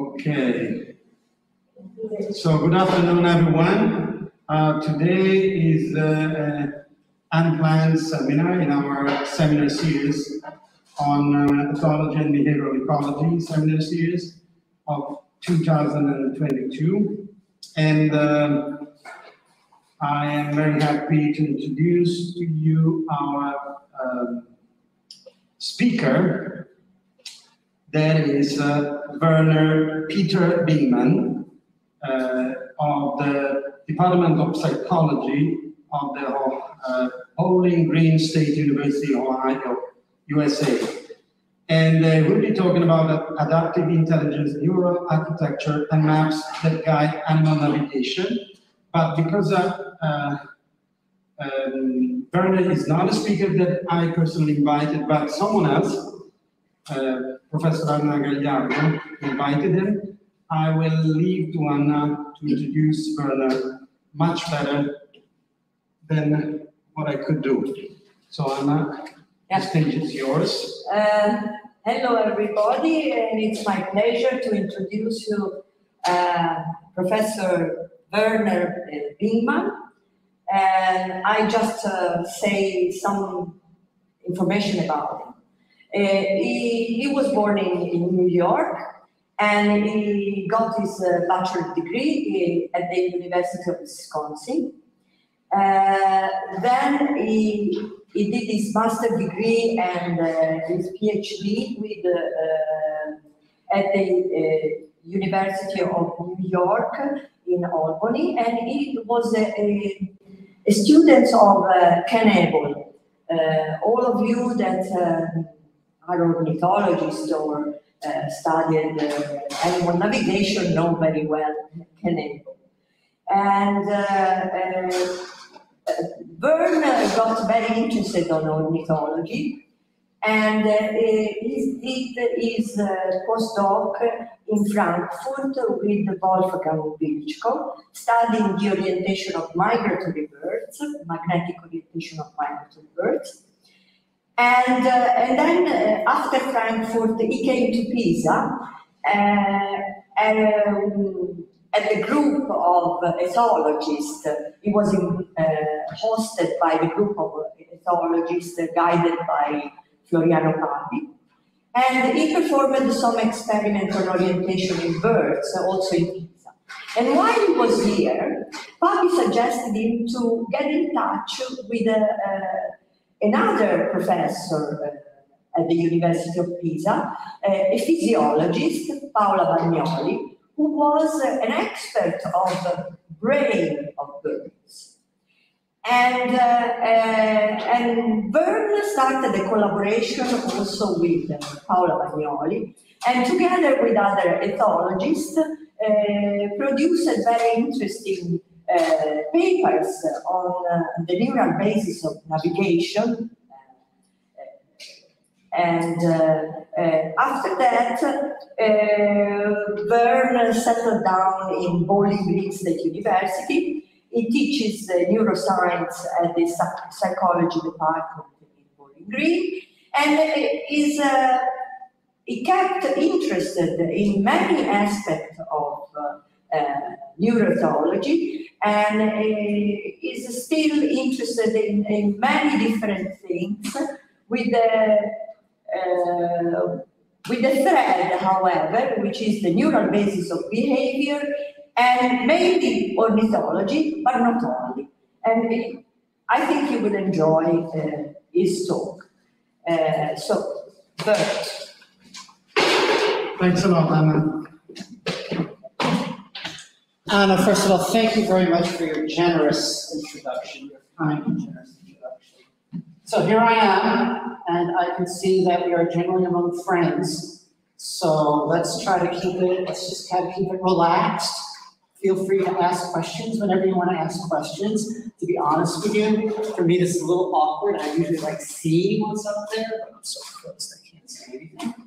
Okay. So good afternoon, everyone. Uh, today is uh, unplanned seminar in our seminar series on uh, ethology and behavioral ecology seminar series of 2022. And uh, I am very happy to introduce to you our um, speaker, that is uh, Verner Peter Bingman uh, of the Department of Psychology of the uh, Bowling Green State University, Ohio, USA. And uh, we'll be talking about adaptive intelligence, neural architecture, and maps that guide animal navigation. But because uh, uh, um, Verner is not a speaker that I personally invited, but someone else, Professor Anna Gagliardo, invited him. I will leave to Anna to introduce Verner much better than what I could do. So Anna, the stage is yours. Uh, hello, everybody, and it's my pleasure to introduce you uh, Professor Verner Bingman. And I just uh, say some information about him. Uh, he, he was born in, in New York and he got his uh, bachelor degree at the University of Wisconsin. Uh, then he, he did his master degree and uh, his PhD with, uh, at the University of New York in Albany, and he was a, a, a student of uh, Ken Able. all of you that are ornithologists or uh, studied uh, animal navigation know very well. And uh, Vern got very interested on ornithology and uh, he did his uh, postdoc in Frankfurt with Wolfgang Wiltschko, studying the orientation of migratory birds, magnetic orientation of migratory birds. And, uh, and then uh, after Frankfurt, he came to Pisa, uh, um, at the group of ethologists. He was in, uh, hosted by the group of ethologists guided by Floriano Papi. And he performed some experiment on orientation in birds, also in Pisa. And while he was here, Papi suggested him to get in touch with uh, another professor at the University of Pisa, uh, a physiologist, Paola Bagnoli, who was an expert of the brain of birds. And, uh, uh, and started a collaboration also with Paola Bagnoli, and together with other ethologists, uh, produced very interesting papers on uh, the neural basis of navigation and uh, uh, after that, uh, settled down in Bowling Green State University. He teaches neuroscience at the psychology department in Bowling Green, and is he kept interested in many aspects of uh, neuroethology and uh, is still interested in, in, many different things with the uh, with a thread, however, which is the neural basis of behavior and maybe ornithology, but not only. And I think you will enjoy uh, his talk. Uh, so, Bert. Thanks a lot, Anna. Anna, first of all, thank you very much for your generous introduction, your kind and generous introduction. So here I am, and I can see that we are generally among friends. So let's try to keep it, let's just kind of keep it relaxed. Feel free to ask questions whenever you want to ask questions. To be honest with you, for me this is a little awkward. I usually like see what's up there, but I'm so close I can't see anything.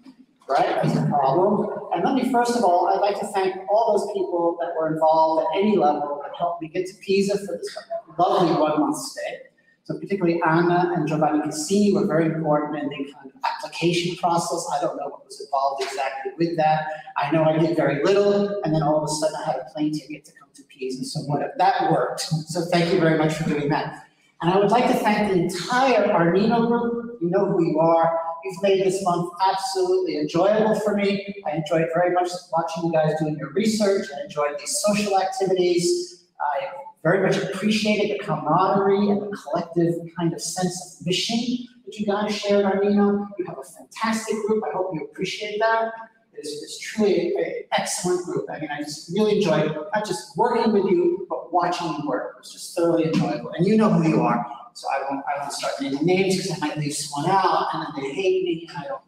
Right? That's a problem. And let me first of all, I'd like to thank all those people that were involved at any level that helped me get to Pisa for this lovely one month stay. So particularly Anna and Giovanni Casini were very important in the kind of application process. I don't know what was involved exactly with that. I know I did very little, and then all of a sudden I had a plane ticket to come to Pisa, so whatever, that worked. So thank you very much for doing that. And I would like to thank the entire Arnino group. You know who you are. You've made this month absolutely enjoyable for me. I enjoyed very much watching you guys doing your research. I enjoyed these social activities. I very much appreciated the camaraderie and the collective kind of sense of mission that you guys shared, Arnino. You have a fantastic group. I hope you appreciate that. It's, it's truly an excellent group. I mean, I just really enjoyed not just working with you, but watching you work. It was just thoroughly enjoyable. And you know who you are, so I won't, I won't start naming names because I might leave someone out and then they hate me I don't.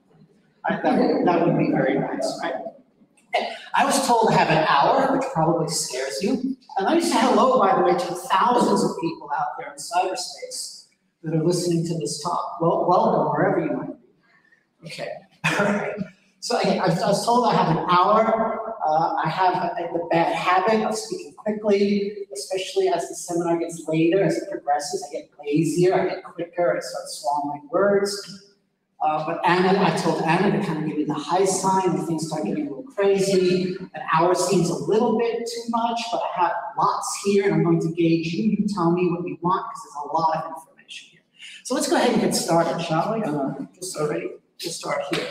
I, that, that would be very nice, right? I was told to have an hour, which probably scares you. And let me say hello, by the way, to thousands of people out there in cyberspace that are listening to this talk. Well, welcome wherever you might be. Okay, all right. So I was told I have an hour. Uh, I have a, the bad habit of speaking quickly, especially as the seminar gets later, as it progresses. I get lazier, I get quicker, I start swallowing words. Uh, but Anna, I told Anna to kind of give me the high sign when things start getting a little crazy. An hour seems a little bit too much, but I have lots here, and I'm going to gauge you. You tell me what you want because there's a lot of information here. So let's go ahead and get started, shall we? Uh, just already to start here.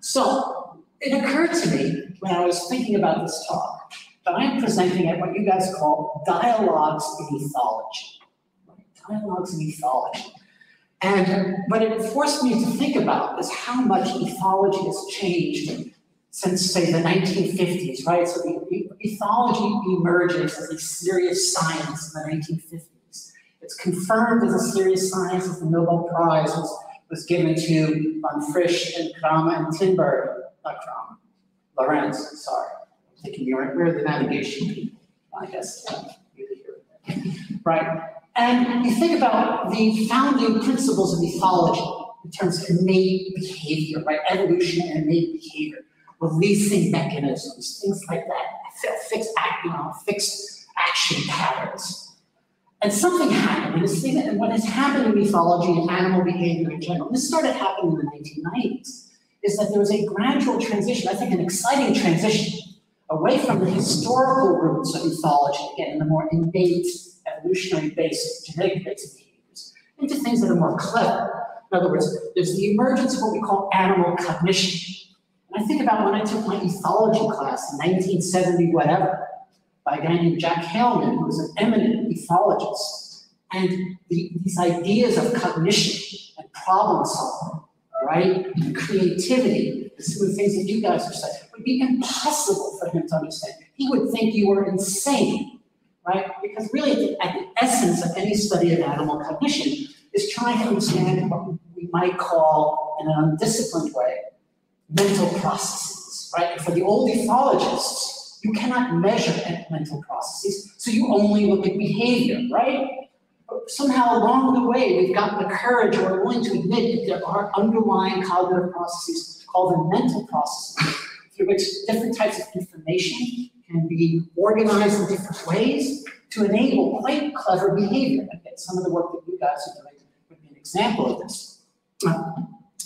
So it occurred to me when I was thinking about this talk that I'm presenting at what you guys call dialogues in ethology. Dialogues in ethology. And what it forced me to think about is how much ethology has changed since, say, the 1950s, right? So the ethology emerges as a serious science in the 1950s. It's confirmed as a serious science as the Nobel Prize was, was given to von Frisch and Kramer and Tinbergen, Kramer, Lorenz, sorry. I'm thinking you're, we're the navigation people, I guess. Uh, yeah, right? And you think about the founding principles of ethology in terms of innate behavior, right? Evolution and innate behavior, releasing mechanisms, things like that, fixed, you know, fixed action patterns. And something happened, and, thing, and what has happened in ethology and animal behavior in general, this started happening in the 1990s, is that there was a gradual transition, I think an exciting transition, away from the historical roots of ethology, again, in the more innate evolutionary based, genetic based behaviors into things that are more clever. In other words, there's the emergence of what we call animal cognition. And I think about when I took my ethology class in 1970, whatever, by a guy named Jack Hailman, who was an eminent ethologist. And the, these ideas of cognition and problem solving, right, creativity, some of the things that you guys are saying, would be impossible for him to understand. He would think you were insane right? Because really, at the essence of any study of animal cognition is trying to understand what we might call, in an undisciplined way, mental processes, right? And for the old ethologists, you cannot measure mental processes, so you only look at behavior, right? Somehow along the way, we've gotten the courage or willing to admit that there are underlying cognitive processes called the mental processes, through which different types of information can be organized in different ways to enable quite clever behavior. Again, some of the work that you guys are doing would be an example of this.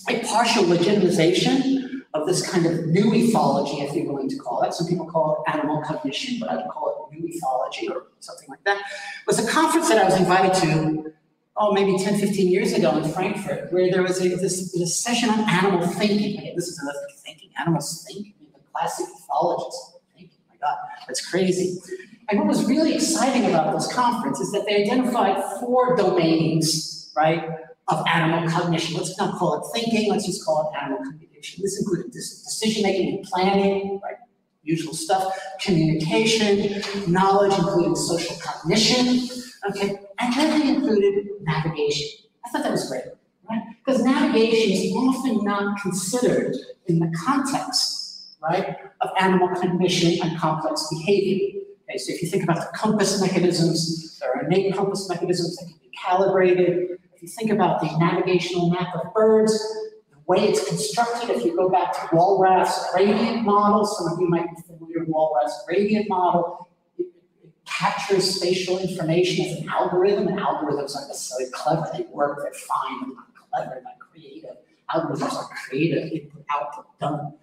A partial legitimization of this kind of new ethology, if you're going to call it. Some people call it animal cognition, but I would call it new ethology or something like that. Was a conference that I was invited to, oh, maybe 10, 15 years ago in Frankfurt, where there was a, this, this session on animal thinking. This is another thinking. Animals think. The classic ethologists thinking, my God, that's crazy. And what was really exciting about this conference is that they identified four domains, right, of animal cognition. Let's not call it thinking, let's just call it animal cognition. This included decision making and planning, right, usual stuff, communication, knowledge, including social cognition, okay, and then they included navigation. I thought that was great, right? Because navigation is often not considered in the context right, of animal cognition and complex behavior. Okay, so if you think about the compass mechanisms, there are innate compass mechanisms that can be calibrated. If you think about the navigational map of birds, way it's constructed, if you go back to Wallraff's gradient model, some of you might be familiar with Wallraff's gradient model, it, it captures spatial information as an algorithm, and algorithms aren't necessarily clever, they work, they're fine, they're not clever, they're not creative. Algorithms are creative, input, output, done.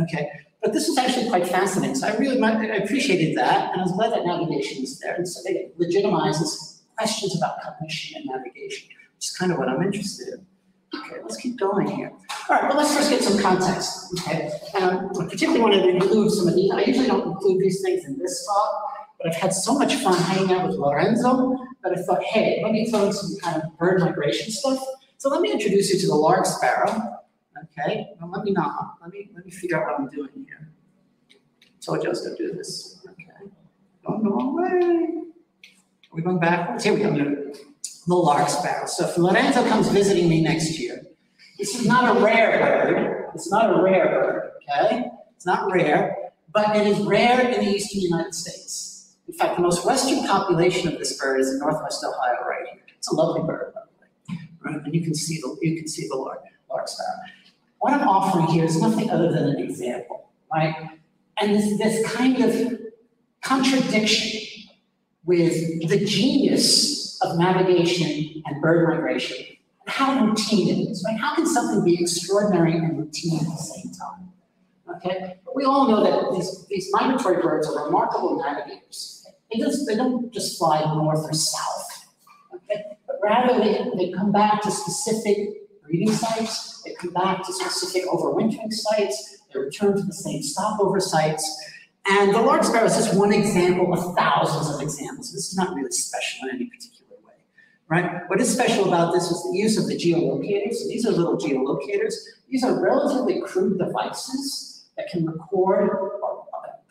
Okay, but this was actually quite fascinating, so I really I appreciated that, and I was glad that navigation is there, and so it legitimizes questions about cognition and navigation, which is kind of what I'm interested in. Okay, let's keep going here. All right, well, let's first get some context, okay? Um, I particularly wanted to include some of these, I usually don't include these things in this talk, but I've had so much fun hanging out with Lorenzo that I thought, hey, let me throw in some kind of bird migration stuff. So let me introduce you to the lark sparrow, okay? Well, let me not, let me, let me figure out what I'm doing here. Told you I was gonna do this, okay? Going the wrong way. Are we going backwards? Here we go. The lark sparrow. So if Lorenzo comes visiting me next year, this is not a rare bird. It's not a rare bird, okay? It's not rare, but it is rare in the eastern United States. In fact, the most western population of this bird is in northwest Ohio right here. It's a lovely bird, by the way. Right? And you can see the you can see the lark, lark sparrow. What I'm offering here is nothing other than an example, right? And this, this kind of contradiction with the genius of navigation and bird migration and how routine it is, right? How can something be extraordinary and routine at the same time? Okay, but we all know that these, these migratory birds are remarkable navigators. They just they don't just fly north or south, okay? But rather they, they come back to specific breeding sites, they come back to specific overwintering sites, they return to the same stopover sites, and the lark sparrow is just one example of thousands of examples. This is not really special in any particular right? What is special about this is the use of the geolocators. These are little geolocators. These are relatively crude devices that can record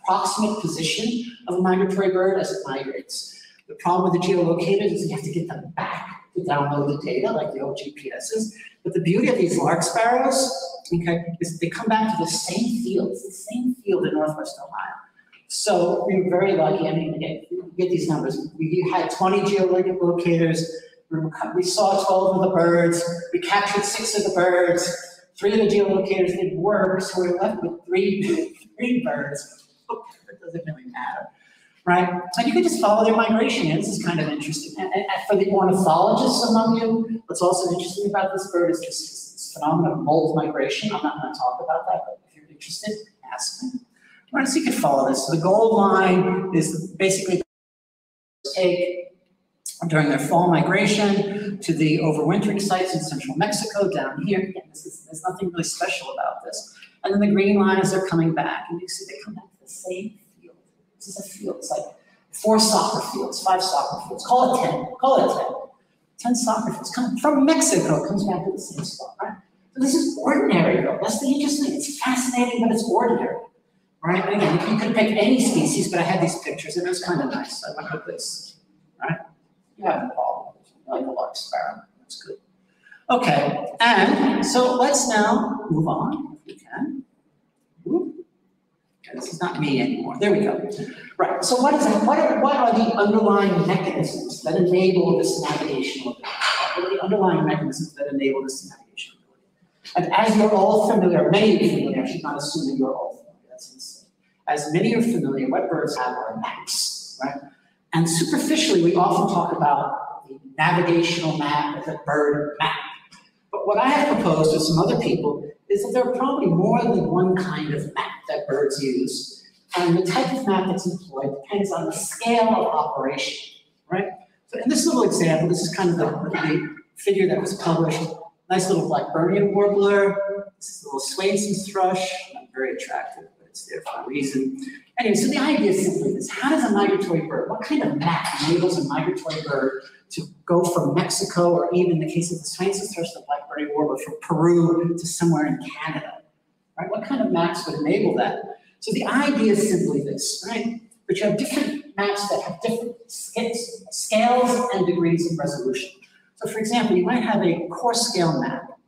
approximate position of a migratory bird as it migrates. The problem with the geolocators is you have to get them back to download the data, like the old GPSs. But the beauty of these lark sparrows, okay, is they come back to the same field. It's the same field in Northwest Ohio. So we were very lucky. I mean, you get these numbers. We had 20 geolocators. We, saw 12 of the birds. We captured six of the birds. Three of the geolocators didn't work, so we were left with three, three birds. It doesn't really matter, right? And you can just follow their migration. This is kind of interesting. And, for the ornithologists among you, what's also interesting about this bird is just this phenomenon of molt migration. I'm not going to talk about that, but if you're interested, ask me. Right, so you can follow this. So the gold line is basically take during their fall migration to the overwintering sites in central Mexico down here. Again, is, there's nothing really special about this. And then the green line is they're coming back, and you see they come back to the same field. This is a field. It's like four soccer fields, five soccer fields. Call it 10. Call it 10. 10 soccer fields. Come from Mexico, comes back to the same spot, right? So this is ordinary, though. That's the interesting. It's fascinating, but it's ordinary right? And again, you could pick any species, but I had these pictures and it was kind of nice. I went with this, right? You have a problem. You like the lark sparrow. That's good. Okay, and so let's now move on, if we can. Okay, this is not me anymore. There we go. Right, so what is it? What are, what are the underlying mechanisms that enable this navigational ability? What are the underlying mechanisms that enable this navigation ability? And as you're all familiar, many of you familiar, I should not assume that you're all familiar, that's insane. As many are familiar, what birds have are maps, right? And superficially, we often talk about the navigational map as a bird map. But what I have proposed with some other people is that there are probably more than one kind of map that birds use. And the type of map that's employed depends on the scale of operation, right? So in this little example, this is kind of the, the figure that was published. Nice little Blackburnian warbler. This is a little Swainson's thrush, not very attractive, it's there for a reason. Anyway, so the idea is simply this. How does a migratory bird, what kind of map enables a migratory bird to go from Mexico, or even in the case of the Swainson's thrush, the Blackburnian warbler, from Peru to somewhere in Canada? Right? What kind of maps would enable that? So the idea is simply this, right? But you have different maps that have different scales and degrees of resolution. So for example, you might have a coarse scale map.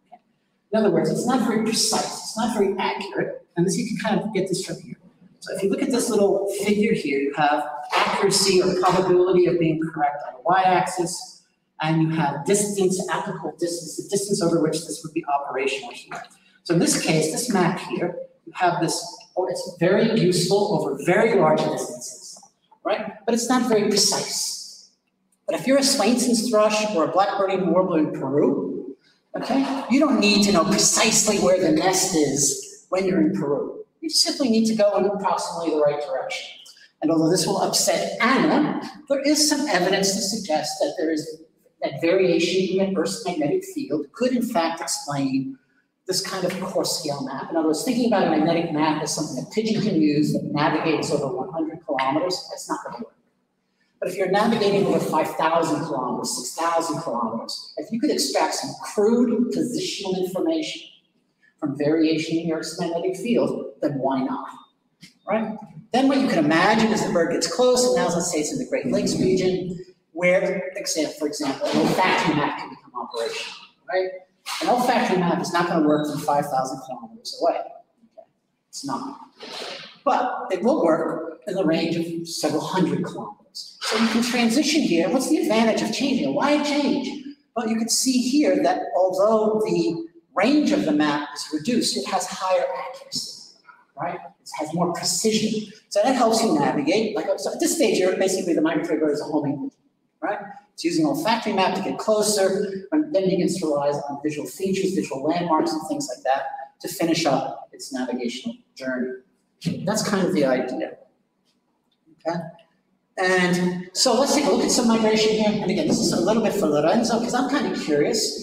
In other words, it's not very precise, it's not very accurate, and this you can kind of get this from here. So if you look at this little figure here, you have accuracy or probability of being correct on the y-axis, and you have distance, applicable distance, the distance over which this would be operational here. So in this case, this map here, you have this, oh, it's very useful over very large distances. right? But it's not very precise. But if you're a Swainson's thrush or a Blackburnian warbler in Peru, okay, you don't need to know precisely where the nest is when you're in Peru. You simply need to go in approximately the right direction. And although this will upset Anna, there is some evidence to suggest that there is that variation in the Earth's magnetic field could in fact explain this kind of coarse scale map. In other words, thinking about a magnetic map as something that pigeon can use that navigates over 100 kilometers, that's not going to work. But if you're navigating over 5,000 kilometers, 6,000 kilometers, if you could extract some crude positional information from variation in Earth's magnetic field, then why not? Right? Then what you can imagine is the bird gets close, and now let's say it's in the Great Lakes region, where, for example, an olfactory map can become operational, right? An olfactory map is not going to work from 5,000 kilometers away. Okay? It's not. But it will work in the range of several hundred kilometers. So you can transition here. What's the advantage of changing? Why change? Well, you can see here that although the range of the map is reduced, it has higher accuracy, right? It has more precision. So that helps you navigate. Like so at this stage, you're basically the migratory is a homing, right? It's using olfactory map to get closer, and then begins to rely on visual features, visual landmarks, and things like that to finish up its navigational journey. That's kind of the idea. Okay? And so let's take a look at some migration here. And again, this is a little bit for Lorenzo, because I'm kind of curious.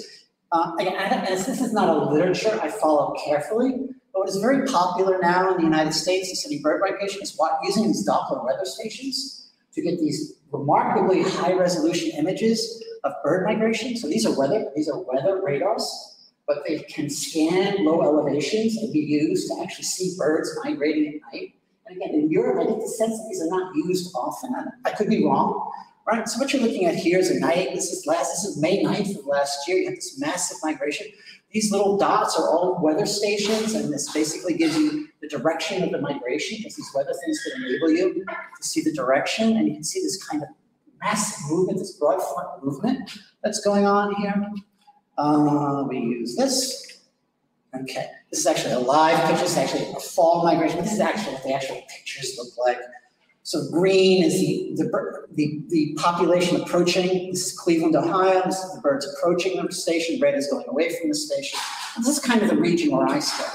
Uh, again, as this is not a literature I follow carefully, but what is very popular now in the United States in studying bird migration is what, using these Doppler weather stations to get these remarkably high resolution images of bird migration. So these are weather, these are weather radars, but they can scan low elevations and be used to actually see birds migrating at night. And again, in Europe, I get the sense that these are not used often. I could be wrong, right? So what you're looking at here is a night. This is last. This is May 9th of last year. You have this massive migration. These little dots are all weather stations, and this basically gives you the direction of the migration because these weather things can enable you to see the direction, and you can see this kind of massive movement, this broad front movement that's going on here. Uh, we use this. Okay, this is actually a live picture. This is actually a fall migration. This is actually what the actual pictures look like. So green is the, the, the, the, population approaching. This is Cleveland, Ohio. This is the birds approaching the station. Red is going away from the station. And this is kind of the region where I start.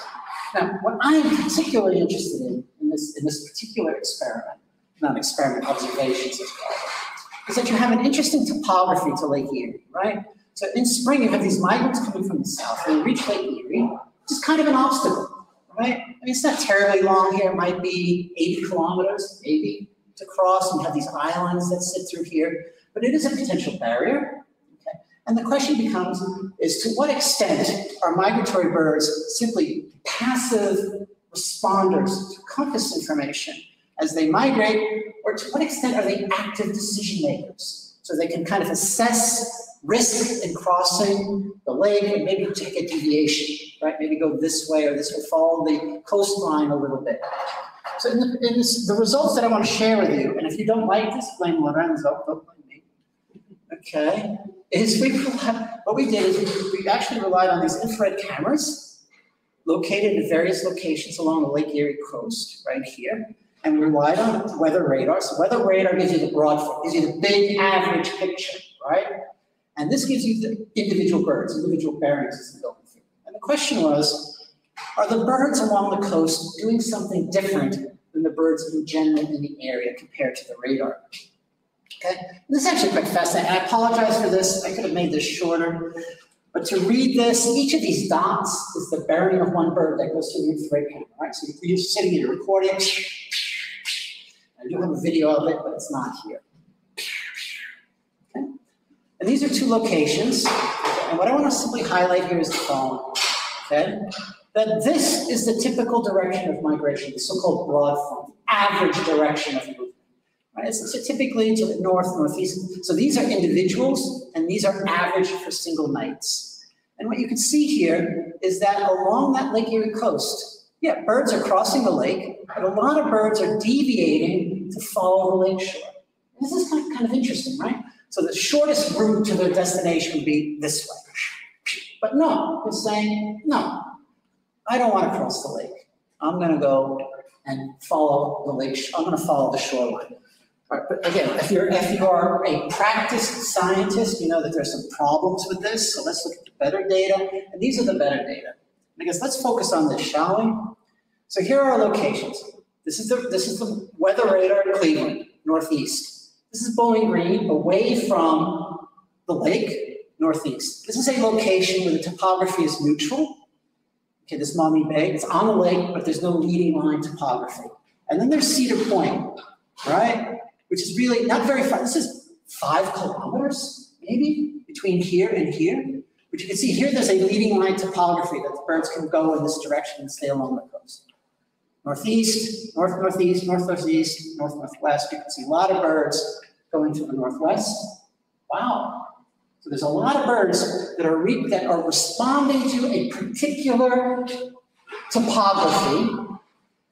Now, what I am particularly interested in, in this, in this particular experiment, not experiment, observations as well, is that you have an interesting topography to Lake Erie, right? So in spring, you have these migrants coming from the south, and you reach Lake Erie, which is kind of an obstacle, right? I mean, it's not terribly long here. It might be 80 kilometers, maybe, to cross, and you have these islands that sit through here, but it is a potential barrier. Okay? And the question becomes, is to what extent are migratory birds simply passive responders to compass information as they migrate, or to what extent are they active decision makers? So they can kind of assess risk in crossing the lake and maybe take a deviation, right? Maybe go this way or this way, follow the coastline a little bit. So in, the, in this, the results that I want to share with you, and if you don't like this, blame Lorenzo, don't blame me. Okay, is we what we did is we actually relied on these infrared cameras located in various locations along the Lake Erie coast, right here and we relied on weather radar. So weather radar gives you the broad, gives you the big average picture, right? And this gives you the individual birds, individual bearings as going through. Question was, are the birds along the coast doing something different than the birds in general in the area compared to the radar? Okay, this is actually quite fascinating. I apologize for this. I could have made this shorter. But to read this, each of these dots is the bearing of one bird that goes through the infrared camera, right? So you're sitting here recording, I do have a video of it, but it's not here. Okay? And these are two locations. And what I want to simply highlight here is the following. Okay? That this is the typical direction of migration, the so-called broad average direction of movement. Right? So typically to the north, northeast. So these are individuals, and these are average for single nights. And what you can see here is that along that Lake Erie coast, yeah, birds are crossing the lake, but a lot of birds are deviating to follow the lake shore. This is kind of, kind of interesting, right? So the shortest route to their destination would be this way. But no, they're saying, no, I don't want to cross the lake. I'm going to go and follow the lake. I'm going to follow the shoreline. Right, but again, if you're, if you are a practiced scientist, you know that there's some problems with this, so let's look at the better data, and these are the better data. Guess let's focus on this, shall we? So here are our locations. This is the, this is the weather radar in Cleveland, northeast. This is Bowling Green, away from the lake, northeast. This is a location where the topography is neutral. Okay, this Maumee Bay, it's on the lake, but there's no leading line topography. And then there's Cedar Point, right? Which is really not very far. This is five kilometers, maybe, between here and here. But you can see here, there's a leading line topography that the birds can go in this direction and stay along the coast. Northeast, north northeast, north northeast, north northwest. You can see a lot of birds going to the northwest. Wow. So there's a lot of birds that are re- that are responding to a particular topography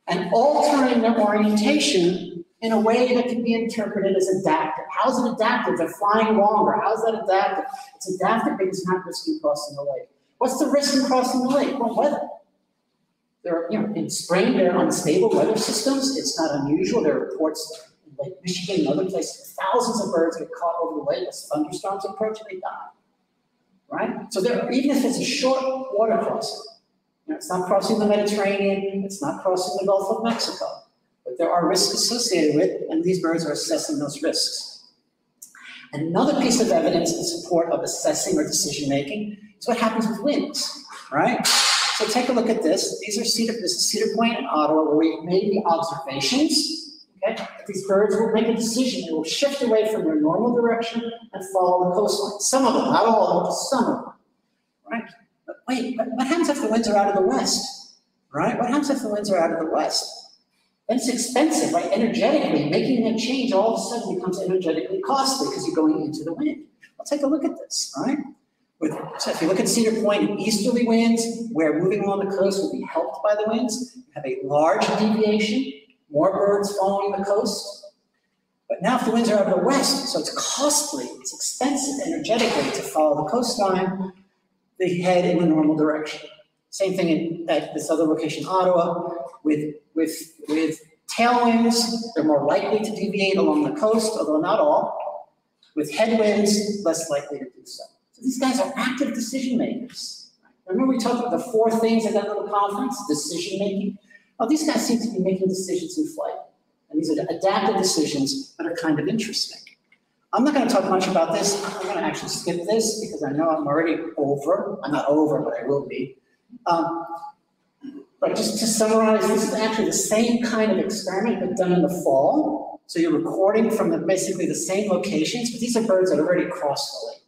and altering their orientation in a way that can be interpreted as adaptive. How's it adaptive? They're flying longer. How's that adaptive? It's adaptive because it's not risking crossing the lake. What's the risk in crossing the lake? Well, weather. There are, you know, in spring, there are unstable weather systems. It's not unusual. There are reports in Lake Michigan and other places, thousands of birds get caught over the lake as thunderstorms approach and they die. Right? So there, even if it's a short water crossing, you know, it's not crossing the Mediterranean, it's not crossing the Gulf of Mexico, but there are risks associated with it, and these birds are assessing those risks. Another piece of evidence in support of assessing or decision making is what happens with winds, right? So take a look at this. These are Cedar, this is Cedar Point in Ottawa where we've made the observations. Okay, these birds will make a decision. They will shift away from their normal direction and follow the coastline. Some of them, not all of them, some of them. Right? But wait, what happens if the winds are out of the west? Right? What happens if the winds are out of the west? Then it's expensive, right? Energetically, making that change all of a sudden becomes energetically costly because you're going into the wind. Well, take a look at this, right? With, so if you look at Cedar Point, easterly winds, where moving along the coast will be helped by the winds, you have a large deviation, more birds following the coast. But now if the winds are out of the west, so it's costly, it's expensive energetically to follow the coastline, they head in the normal direction. Same thing in, at this other location, Ottawa, with, with, with tailwinds, they're more likely to deviate along the coast, although not all. With headwinds, less likely to do so. So these guys are active decision makers. Remember we talked about the four things at that little conference, decision making? Well, these guys seem to be making decisions in flight. And these are adaptive decisions that are kind of interesting. I'm not going to talk much about this. I'm going to actually skip this because I know I'm already over. I'm not over, but I will be. Um, but just to summarize, this is actually the same kind of experiment but done in the fall. So you're recording from the, basically the same locations, but these are birds that already crossed the lake.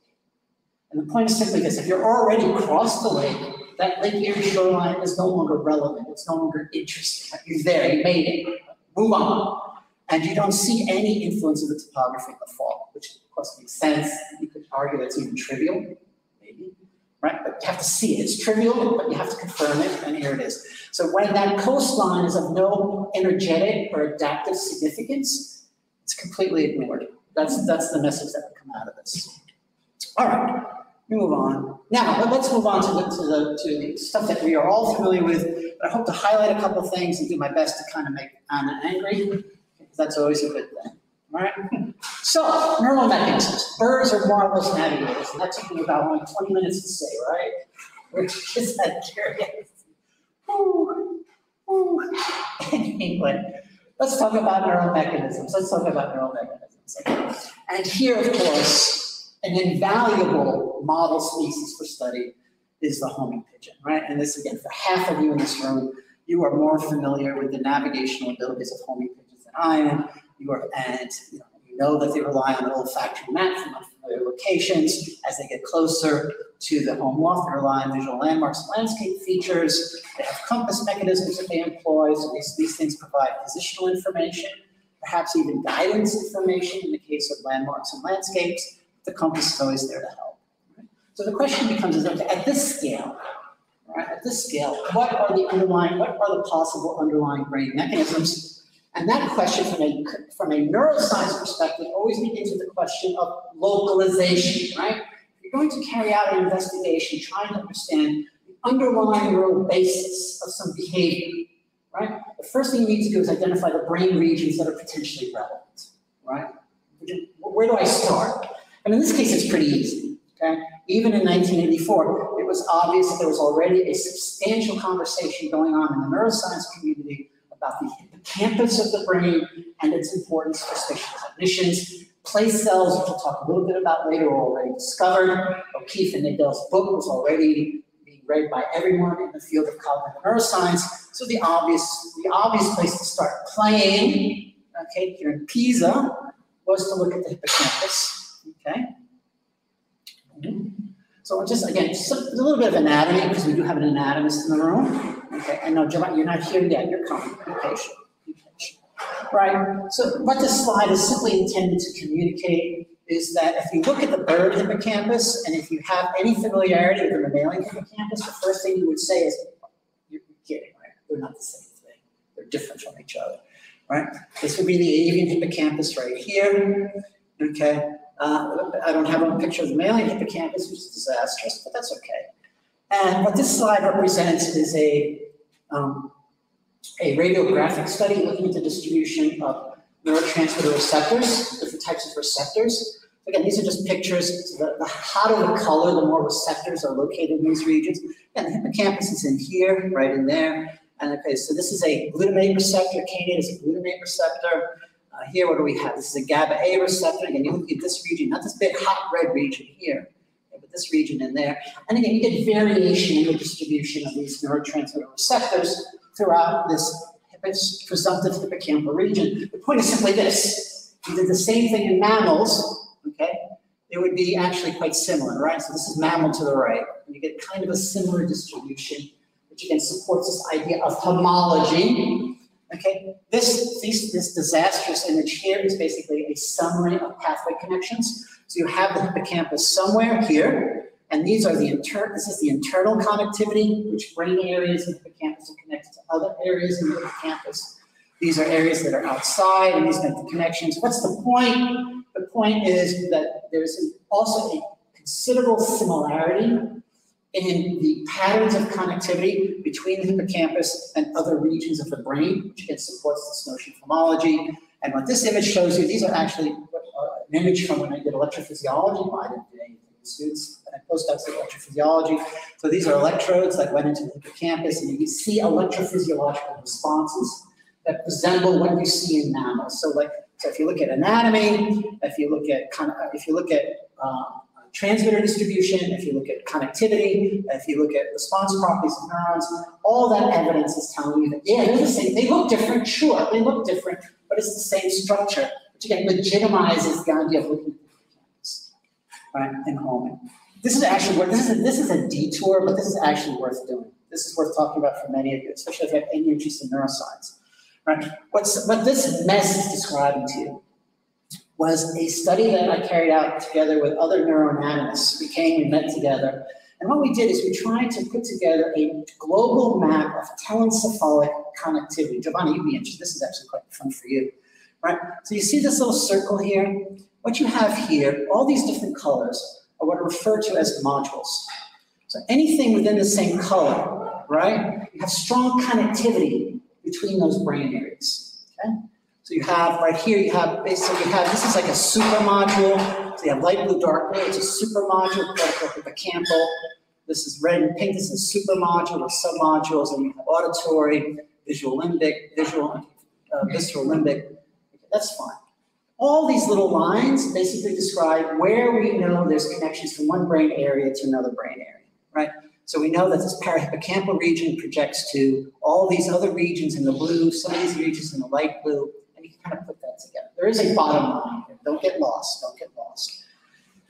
And the point is simply this, if you're already crossed the lake, that Lake Erie shoreline is no longer relevant, it's no longer interesting. You're there, you made it, move on. And you don't see any influence of the topography in the fall, which of course makes sense. You could argue that's even trivial, maybe, right? But you have to see it. It's trivial, but you have to confirm it, and here it is. So when that coastline is of no energetic or adaptive significance, it's completely ignored. That's, that's the message that would come out of this. All right, we move on. Now, let- let's move on to the, to the, to stuff that we are all familiar with. But I hope to highlight a couple things and do my best to kind of make Anna angry, that's always a good thing. All right? So, neural mechanisms. Birds are marvelous navigators, and that took me about only 20 minutes to say, right? We're just that curious. Ooh, ooh. Anyway, let's talk about neural mechanisms. Let's talk about neural mechanisms. And here, of course, an invaluable model species for study is the homing pigeon, right? And this, again, for half of you in this room, you are more familiar with the navigational abilities of homing pigeons than I am. You are, and you know, you know that they rely on olfactory map from unfamiliar locations. As they get closer to the home loft, they rely on visual landmarks and landscape features. They have compass mechanisms that they employ, so these, these things provide positional information, perhaps even guidance information in the case of landmarks and landscapes. The compass is always there to help. So the question becomes, is okay, at this scale, right, at this scale, what are the underlying, what are the possible underlying brain mechanisms and that question, from a, from a neuroscience perspective, always begins with the question of localization, right? You're going to carry out an investigation trying to understand the underlying neural basis of some behavior, right? The first thing you need to do is identify the brain regions that are potentially relevant, right? Where do I start? And in this case, it's pretty easy, okay? Even in 1984, it was obvious that there was already a substantial conversation going on in the neuroscience community about the hippocampus of the brain and its importance for spatial cognitions. Place cells, which we'll talk a little bit about later, were already discovered. O'Keefe and Nadel's book was already being read by everyone in the field of cognitive neuroscience. So the obvious, the obvious place to start playing, okay, here in Pisa, was to look at the hippocampus, okay? So just, again, just a little bit of anatomy, because we do have an anatomist in the room. Okay, I know, you're not here yet, you're coming, be patient, be patient. Right, so what this slide is simply intended to communicate is that if you look at the bird hippocampus, and if you have any familiarity with the mammalian hippocampus, the first thing you would say is, you're kidding, right? They're not the same thing. They're different from each other, right? This would be the avian hippocampus right here, okay? Uh, I don't have a picture of the mammalian hippocampus, which is disastrous, but that's okay. And what this slide represents is a, um, a radiographic study looking at the distribution of neurotransmitter receptors, different types of receptors. Again, these are just pictures. So the, the hotter the color, the more receptors are located in these regions. And the hippocampus is in here, right in there. And okay, so this is a glutamate receptor. Kainate is a glutamate receptor. Uh, here, what do we have? This is a GABA A receptor. Again, you look at this region, not this big hot red region here but this region in there. And again, you get variation in the distribution of these neurotransmitter receptors throughout this presumptive hippocampal region. The point is simply this. You did the same thing in mammals, okay? It would be actually quite similar, right? So this is mammal to the right. And you get kind of a similar distribution, which again supports this idea of homology. Okay, this, this, this disastrous image here is basically a summary of pathway connections. So you have the hippocampus somewhere here, and these are the inter this is the internal connectivity, which brain areas in the hippocampus are connected to other areas in the hippocampus. These are areas that are outside, and these make the connections. What's the point? The point is that there's also a considerable similarity in the patterns of connectivity between the hippocampus and other regions of the brain, which again supports this notion of homology. And what this image shows you, these are actually an image from when I did electrophysiology. I didn't do anything with students, and I postdocs in electrophysiology. So these are electrodes that went into the hippocampus, and you see electrophysiological responses that resemble what you see in mammals. So like, so if you look at anatomy, if you look at kind of, if you look at uh, transmitter distribution, if you look at connectivity, if you look at response properties of neurons, all that evidence is telling you that, yeah, they're the same. They look different, sure, they look different, but it's the same structure which again legitimizes the idea of looking at campus, right, and homing. This is actually worth, this is a, this is a detour, but this is actually worth doing. This is worth talking about for many of you, especially if you have any interest in neuroscience. Right? What's, what this mess is describing to you was a study that I carried out together with other neuroanatomists. We came, we met together, and what we did is we tried to put together a global map of telencephalic connectivity. Giovanni, you'd be interested. This is actually quite fun for you right? So you see this little circle here? What you have here, all these different colors are what are referred to as modules. So anything within the same color, right? You have strong connectivity between those brain areas, okay? So you have, right here, you have, basically you have, this is like a super module. So you have light blue, dark blue, it's a super module, hippocampal. This is red and pink, this is super module with submodules, and you have auditory, visual limbic, visual, uh, visceral limbic, that's fine. All these little lines basically describe where we know there's connections from one brain area to another brain area, right? So we know that this parahippocampal region projects to all these other regions in the blue, some of these regions in the light blue, kind of put that together. There is a bottom line here. Don't get lost. Don't get lost.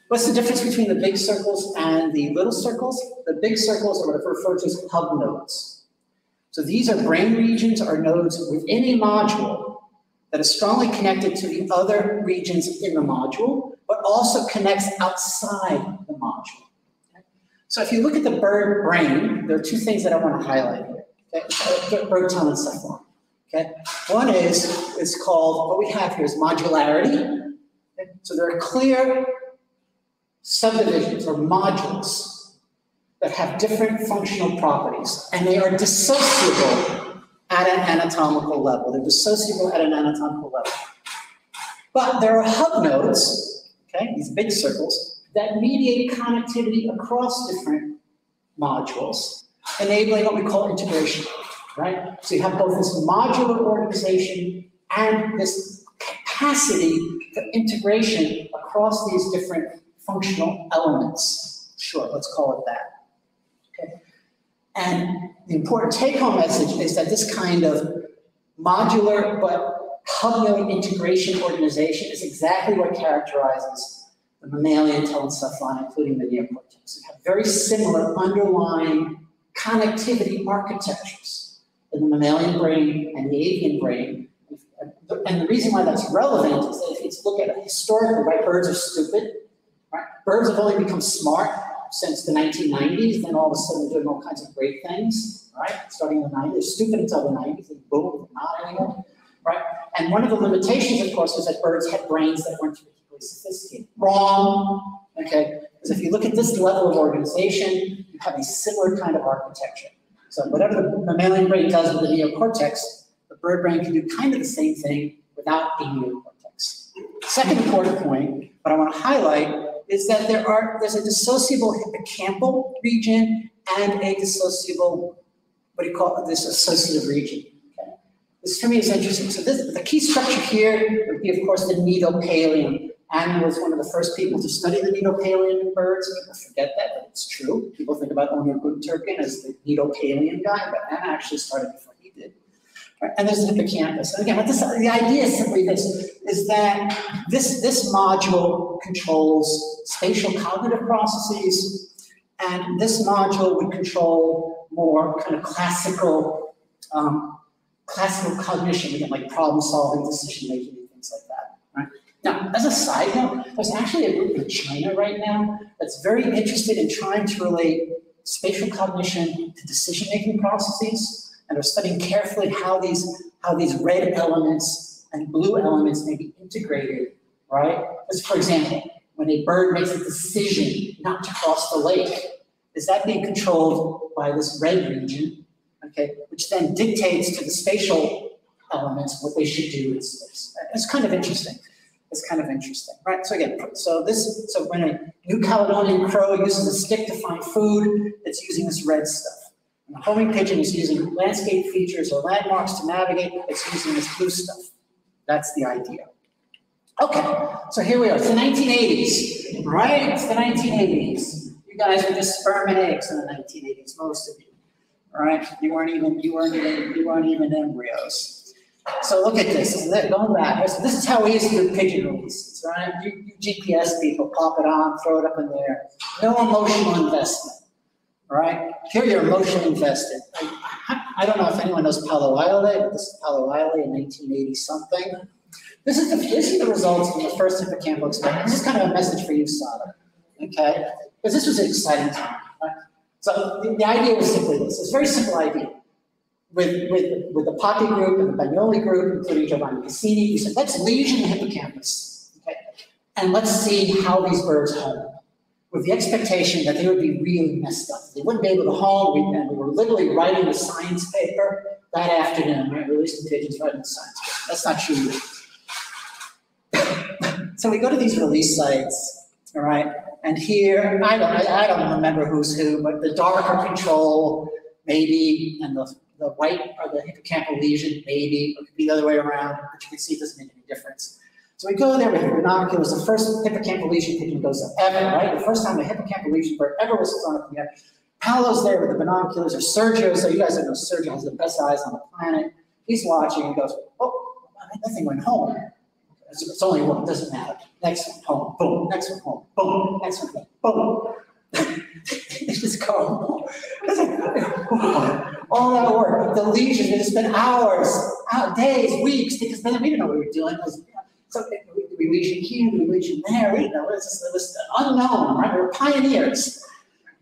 What's the difference between the big circles and the little circles? The big circles are what are referred to as hub nodes. So these are brain regions or nodes within a module that is strongly connected to the other regions in the module, but also connects outside the module. So if you look at the bird brain, there are two things that I want to highlight here. Okay? Bird. Okay? One is, is called, what we have here is modularity. Okay? So there are clear subdivisions or modules that have different functional properties, and they are dissociable at an anatomical level. They're dissociable at an anatomical level. But there are hub nodes, okay, these big circles, that mediate connectivity across different modules, enabling what we call integration, right? So you have both this modular organization and this capacity for integration across these different functional elements. Sure, let's call it that. Okay. And the important take-home message is that this kind of modular but hub node integration organization is exactly what characterizes the mammalian telencephalon, including the neocortex. We have very similar underlying connectivity architectures the mammalian brain and the avian brain. And the reason why that's relevant is that if you look at it historically, right, birds are stupid, right? Birds have only become smart since the 1990s, then all of a sudden they're doing all kinds of great things, right? Starting in the 90s, they're stupid until the 90s, and boom, they're not anymore, right? And one of the limitations, of course, was that birds had brains that weren't particularly sophisticated. Wrong, okay? Because if you look at this level of organization, you have a similar kind of architecture. So whatever the mammalian brain does with the neocortex, the bird brain can do kind of the same thing without a neocortex. Second important point, but I want to highlight is that there are there's a dissociable hippocampal region and a dissociable what do you call it, this associative region. Okay. This to me is interesting. So this the key structure here would be, of course, the nidopallium. Anne was one of the first people to study the nidopallium in birds. People forget that, but it's true. People think about Onur Gunturkun as the nidopallium guy, but Anne actually started before he did. Right? And there's the hippocampus. And again, this, the idea is simply this, is that this, this module controls spatial cognitive processes, and this module would control more kind of classical, um, classical cognition, again, like problem solving, decision making, and things like that. Now, as a side note, there's actually a group in China right now that's very interested in trying to relate spatial cognition to decision making processes and are studying carefully how these, how these red elements and blue elements may be integrated, right? As for example, when a bird makes a decision not to cross the lake, is that being controlled by this red region, okay, which then dictates to the spatial elements what they should do in space. It's kind of interesting. It's kind of interesting, right? So again, so this, so when a New Caledonian crow uses a stick to find food, it's using this red stuff. And the homing pigeon is using landscape features or landmarks to navigate. It's using this blue stuff. That's the idea. Okay, so here we are. It's the 1980s, right? It's the 1980s. You guys were just sperm and eggs in the 1980s, most of you, right? You weren't even you weren't even you weren't even embryos. So look at this. this is going back. This is how to do pigeon releases, right? You, you GPS people pop it on, throw it up in there. No emotional investment right? Here you're emotionally invested. I, don't know if anyone knows Paolo Ioalè, but this is Paolo Ioalè in 1980 something. This is the this is the results from the first hippocampal experiment. This is kind of a message for you, Sada. Okay? Because this was an exciting time. Right? So the, the, idea was simply this. It's a very simple idea. With, with, with the Papi group and the Bagnoli group, including Giovanni Casini, we said, let's lesion the hippocampus. Okay? And let's see how these birds home with the expectation that they would be really messed up. They wouldn't be able to home, and we were literally writing a science paper that afternoon, right? Releasing pigeons writing a science paper. That's not true. so we go to these release sites, all right? And here, I don't, I, I don't remember who's who, but the darker control, maybe, and the, the white or the hippocampal lesion, maybe, it could be the other way around, but you can see it doesn't make any difference. So we go there with the binoculars, the first hippocampal lesion pigeon goes up ever, right? The first time a hippocampal lesion bird ever was thrown up the. Paolo's there with the binoculars, or Sergio, so you guys know Sergio has the best eyes on the planet. He's watching and goes, oh, that thing went home. It's, only one, doesn't matter. Next one, home, boom, next one, home, boom, next one, boom. It's just going It's like, all that work, the lesions, they spend hours, days, weeks, because then we didn't know what we were doing. Because something we lesion here, we lesion there, you know, it's it was unknown, right? We are pioneers.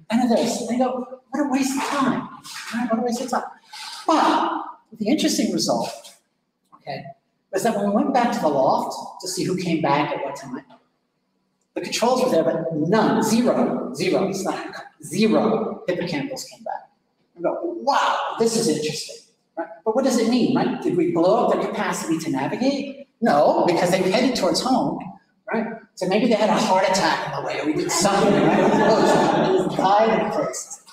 And of this, and they go, what a waste of time, right? What a waste of time. But the interesting result, okay, was that when we went back to the loft to see who came back at what time, the controls were there, but none, zero, zero, it's not zero hippocampals came back. We go, wow, this is interesting, right? But what does it mean, right? Did we blow up their capacity to navigate? No, because they headed towards home, right? So maybe they had a heart attack on the way, or we did something, right? Died in places.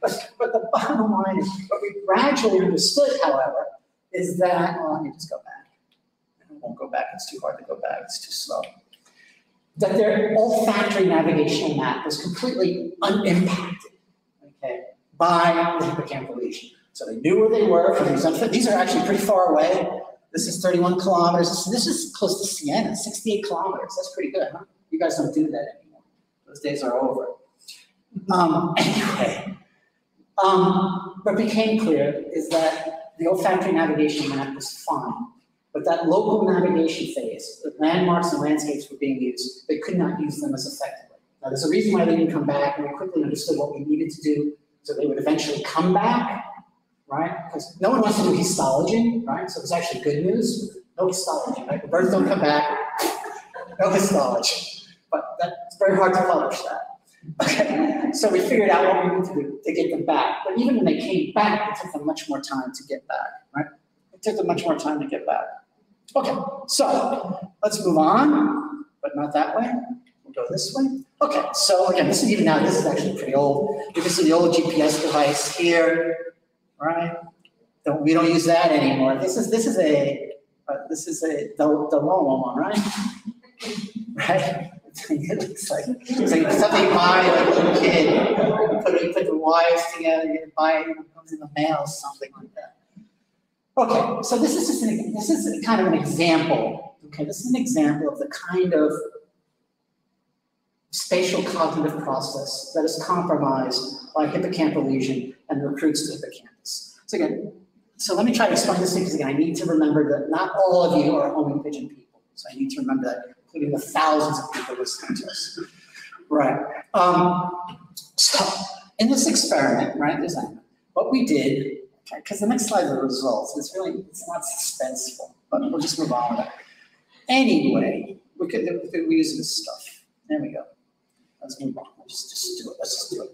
But, but the bottom line is, what we gradually understood, however, is that, well, let me just go back. I won't go back, it's too hard to go back, it's too slow. That their olfactory navigational map was completely unimpacted, okay, by the hippocampal lesion. So they knew where they were from these, these are actually pretty far away. This is thirty-one kilometers, So this is close to Siena, sixty-eight kilometers, that's pretty good, huh? You guys don't do that anymore, those days are over. Um, anyway, um, what became clear is that the olfactory navigation map was fine, that local navigation phase, the landmarks and landscapes were being used, they could not use them as effectively. Now, there's a reason why they didn't come back, and we quickly understood what we needed to do, so they would eventually come back, right? Because no one wants to do histology, right? So it's actually good news, no histology, right? The birds don't come back, no histology. But that's very hard to publish that. Okay, so we figured out what we need to do to get them back. But even when they came back, it took them much more time to get back, right? It took them much more time to get back. Okay, so let's move on, but not that way. We'll go this way. Okay, so again, this is even now, this is actually pretty old. You can see the old GPS device here, right? Don't, we don't use that anymore. This is, this is a, uh, this is a, the, the Lomo one, right? Right? It looks like, it's like something you buy like a little kid. You put, it- put the wires together, you buy it, it comes in the mail, something like that. Okay, so this is just an, this is kind of an example, okay, this is an example of the kind of spatial cognitive process that is compromised by hippocampal lesion and recruits to hippocampus. So again, so let me try to explain this because again, I need to remember that not all of you are homing pigeon people. So I need to remember that, including the thousands of people listening to us. Right. Um, so in this experiment, right, what we did, because the next slide are the results. It's really, it's not suspenseful, but we'll just move on with it. Anyway, we could, we use this stuff. There we go. Let's move on. Let's just do it. Let's just do it.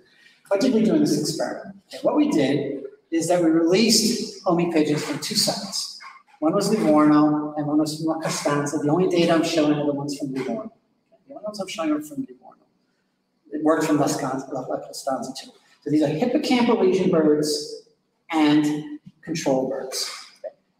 What did we do in this experiment? Okay, what we did is that we released homing pigeons from two sites. One was Livorno and one was from La Costanza. The only data I'm showing are the ones from Livorno. The only ones I'm showing are from Livorno. It worked from La Costanza, La Costanza too. So these are hippocampal lesion birds and control birds.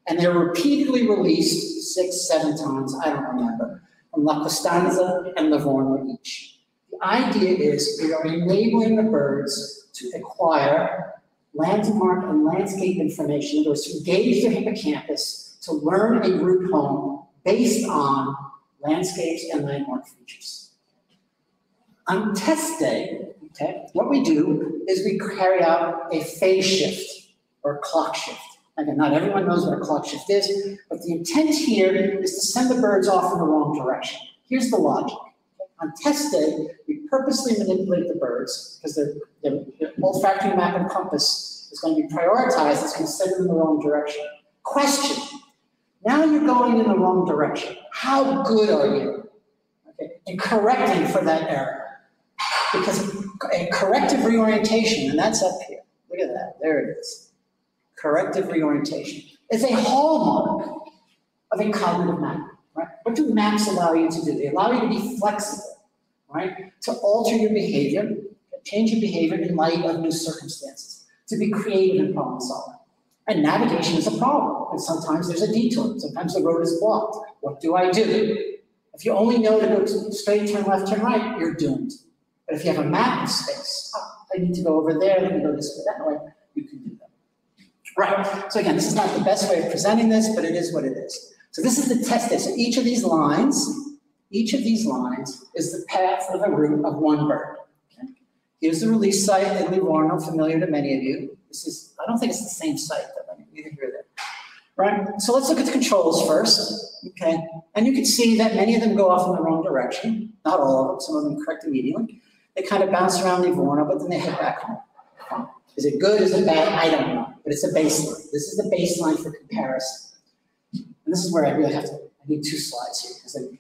And they're repeatedly released six, seven times, I don't remember, from La Costanza and Livorno each. The idea is we are enabling the birds to acquire landmark and landscape information, in to engage the hippocampus to learn a route home based on landscapes and landmark features. On test day, okay, what we do is we carry out a phase shift or clock shift. Again, not everyone knows what a clock shift is, but the intent here is to send the birds off in the wrong direction. Here's the logic. On test day, we purposely manipulate the birds because their, their, their olfactory map and compass is going to be prioritized, it's going to send them in the wrong direction. Question, now you're going in the wrong direction. How good are you okay, in correcting for that error? Because a corrective reorientation, and that's up here. Look at that, there it is. Corrective reorientation is a hallmark of a cognitive map, right? What do maps allow you to do? They allow you to be flexible, right? To alter your behavior, change your behavior in light of new circumstances, to be creative in problem solving. And navigation is a problem, and sometimes there's a detour, sometimes the road is blocked. What do I do? If you only know to go straight, turn left, turn right, you're doomed. But if you have a map of space, oh, I need to go over there, let me go this way, that way, you can do. Right, so again, this is not the best way of presenting this, but it is what it is. So this is the test day. So each of these lines, each of these lines is the path of the route of one bird. Okay? Here's the release site in Livorno, familiar to many of you. This is, I don't think it's the same site, though, neither here or there. Right, so let's look at the controls first, okay? And you can see that many of them go off in the wrong direction. Not all of them, some of them correct immediately. They kind of bounce around Livorno, but then they head back home. Is it good, is it bad? I don't know, but it's a baseline. This is the baseline for comparison. And this is where I really have to, I need two slides here, because they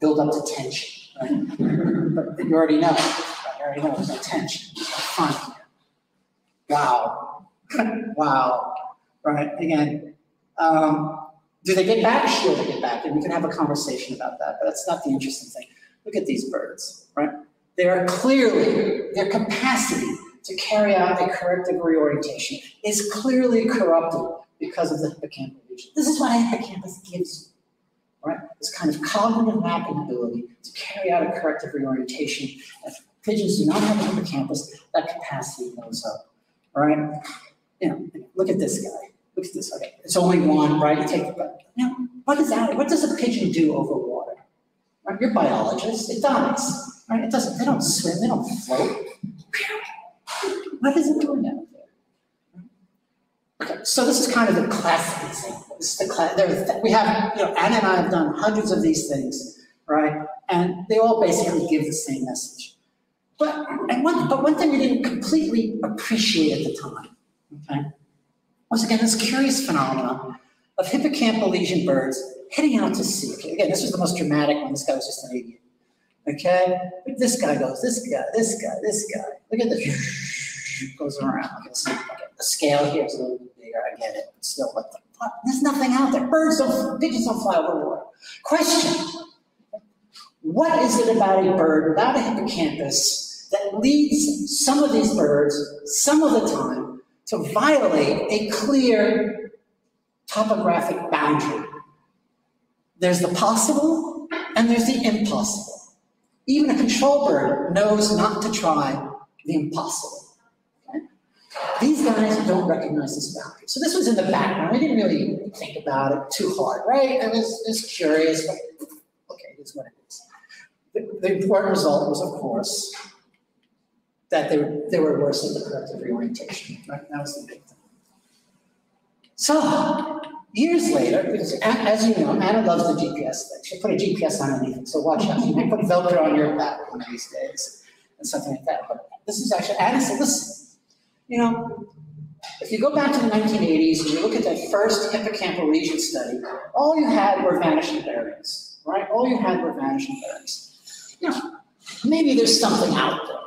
build up the tension, right? But you already know, right? I already know there's no tension, it's fun. Wow, wow. right? Again, um, do they get back? Sure, they get back, and we can have a conversation about that, but that's not the interesting thing. Look at these birds, right? They are clearly, their capacity to carry out a corrective reorientation is clearly corrupted because of the hippocampal region. This is what a hippocampus gives you, right? This kind of cognitive mapping ability to carry out a corrective reorientation. If pigeons do not have a hippocampus, that capacity goes up, right? You know, look at this guy. Look at this. Okay, it's only one, right? You take the, now, what is that? What does a pigeon do over water? Right? You're biologists. It dies, right? It doesn't. They don't swim. They don't float. What is it doing out there? Okay, so this is kind of the classic example. This is the. There, we have, you know, Anna and I have done hundreds of these things, right? And they all basically give the same message. But and one, but one thing we didn't completely appreciate at the time, okay, was again this curious phenomenon of hippocampal lesion birds heading out to sea. Okay, again, this was the most dramatic one. This guy was just an idiot. Okay, but this guy goes, this guy, this guy, this guy. Look at this. Goes around. Okay, the scale here is a little bit bigger. I get it. But still, what the fuck? There's nothing out there. Birds don't, pigeons don't fly over water. Question. What is it about a bird without a hippocampus that leads some of these birds, some of the time, to violate a clear topographic boundary. There's the possible and there's the impossible. Even a control bird knows not to try the impossible. These guys don't recognize this boundary. So this was in the background. I didn't really think about it too hard, right? I was, just curious, but okay, it's what it is. The, the important result was, of course, that they were, they were worse at the corrective reorientation. Right? That was the big thing. So, years later, because as you know, Anna loves the GPS thing. She'll put a GPS on anything, so watch out. You may put Velcro on your back one of these days and something like that. But this is actually, Anna said, listen, you know, if you go back to the 1980s and you look at that first hippocampal region study, all you had were vanishing bearings, right? All you had were vanishing bearings. You know, maybe there's something out there.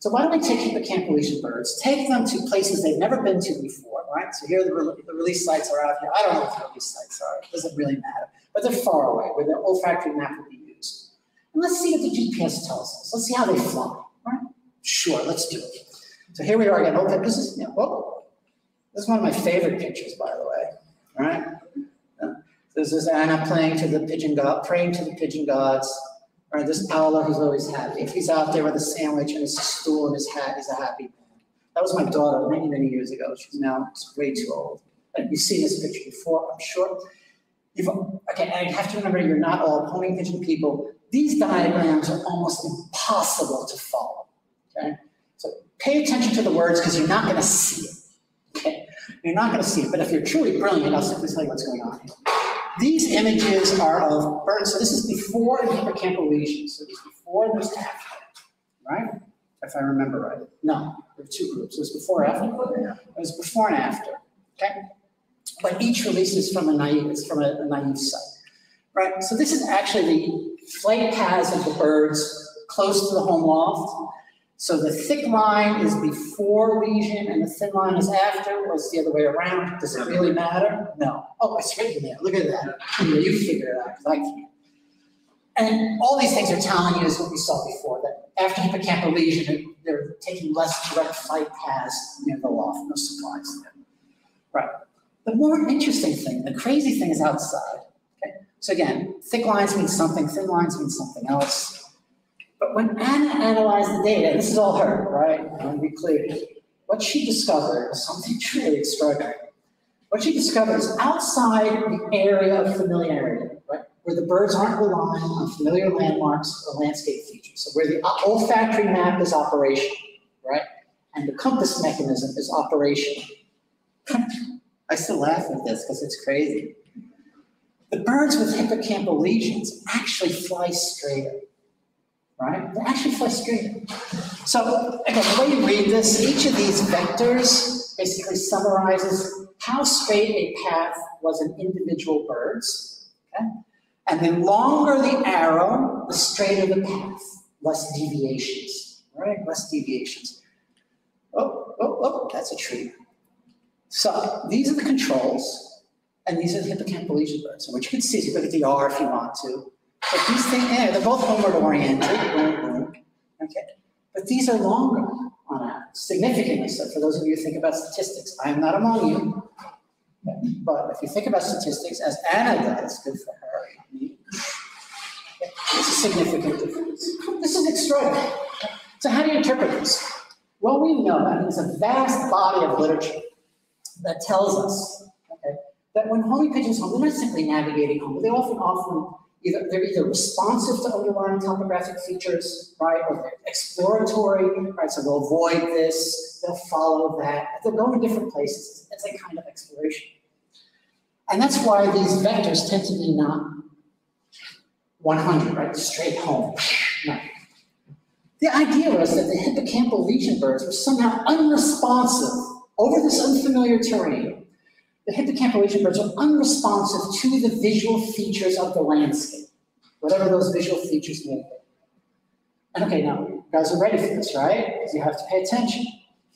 So why don't we take hippocampal lesion birds, take them to places they've never been to before, right? So here the, re the release sites are out here. I don't know what the release sites are. It doesn't really matter. But they're far away, where the olfactory map would be used. And let's see what the GPS tells us. Let's see how they fly, right? Sure, let's do it. So here we are again. Okay, this is, you whoa. This is one of my favorite pictures, by the way, all right? This is Anna playing to the pigeon god, praying to the pigeon gods, or this Paolo who's always happy. If he's out there with a sandwich and his stool and his hat, he's a happy man. That was my daughter many, many years ago. She's now way too old. And you've seen this picture before, I'm sure. You've, okay, and you have to remember you're not all homing pigeon people. These diagrams are almost impossible to follow. Okay? Pay attention to the words because you're not going to see it. Okay? You're not going to see it. But if you're truly brilliant, I'll simply tell you what's going on. These images are of birds. So this is before the hippocampal lesions. So this is before and there's after, right? If I remember right. No, there are two groups. It was before and after. It was before and after. Okay? But each release is from a naive, it's from a, a naive site. Right? So this is actually the flight paths of the birds close to the home loft. So the thick line is before lesion and the thin line is after, or it's the other way around. Does it really matter? No. Oh, it's written there. Look at that. You figure it out, because I can't. And all these things are telling you is what we saw before, that after hippocampal lesion, they're taking less direct flight paths near the loft, no supplies there. Right. The more interesting thing, the crazy thing is outside. Okay? So again, thick lines mean something, thin lines mean something else. But when Anna analyzed the data, this is all her, right? I want to be clear. What she discovered was something truly extraordinary. What she discovered is outside the area of familiarity, right? Where the birds aren't relying on familiar landmarks or landscape features. So where the olfactory map is operational, right? And the compass mechanism is operational. I still laugh at this because it's crazy. The birds with hippocampal lesions actually fly straighter right? They're actually straight. So again, the way you read this, each of these vectors basically summarizes how straight a path was in individual birds, okay? And the longer the arrow, the straighter the path, less deviations, right? Less deviations. Oh, oh, oh, that's a tree. So these are the controls, and these are the hippocampal lesion birds. What you can see you look at the R if you want to. But these things, they're both homeward oriented, okay? But these are longer on average, significantly so. For those of you who think about statistics, I am not among you. But if you think about statistics, as Anna does, good for her, it's a significant difference. This is extraordinary. So how do you interpret this? Well, we know that there's a vast body of literature that tells us, okay, that when homing pigeons home, they're not simply navigating home, but they often often either they're either responsive to underlying topographic features, right, or they're exploratory, right, so they'll avoid this, they'll follow that, they'll go to different places. It's a kind of exploration. And that's why these vectors tend to be not 100, right, straight home. No. The idea was that the hippocampal lesion birds were somehow unresponsive over this unfamiliar terrain. The hippocampal birds are unresponsive to the visual features of the landscape, whatever those visual features may be. And okay, now you guys are ready for this, right? Because you have to pay attention.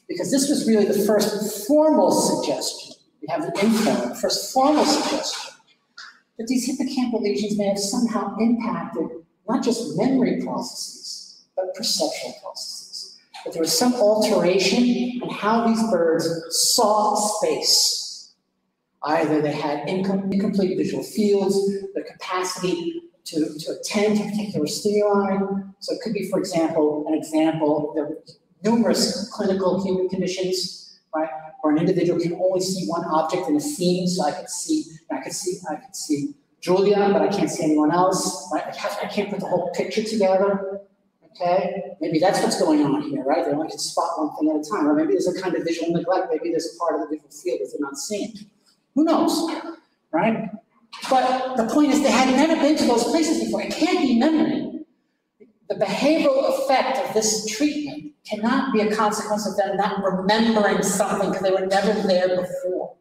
Because this was really the first formal suggestion. We have the informal, first formal suggestion that these hippocampal lesions may have somehow impacted not just memory processes, but perceptual processes. That there was some alteration in how these birds saw space. Either they had incom incomplete visual fields, the capacity to, to attend to particular stimuli. So it could be, for example, an example, there are numerous clinical human conditions, right, where an individual can only see one object in a scene. So I could see, I could see, I could see Julia, but I can't see anyone else. Right? I, have, I can't put the whole picture together. Okay, maybe that's what's going on here, right? They only can spot one thing at a time, or maybe there's a kind of visual neglect. Maybe there's a part of the visual field that they're not seeing. Who knows, right? But the point is, they had never been to those places before. It can't be memory. The behavioral effect of this treatment cannot be a consequence of them not remembering something because they were never there before.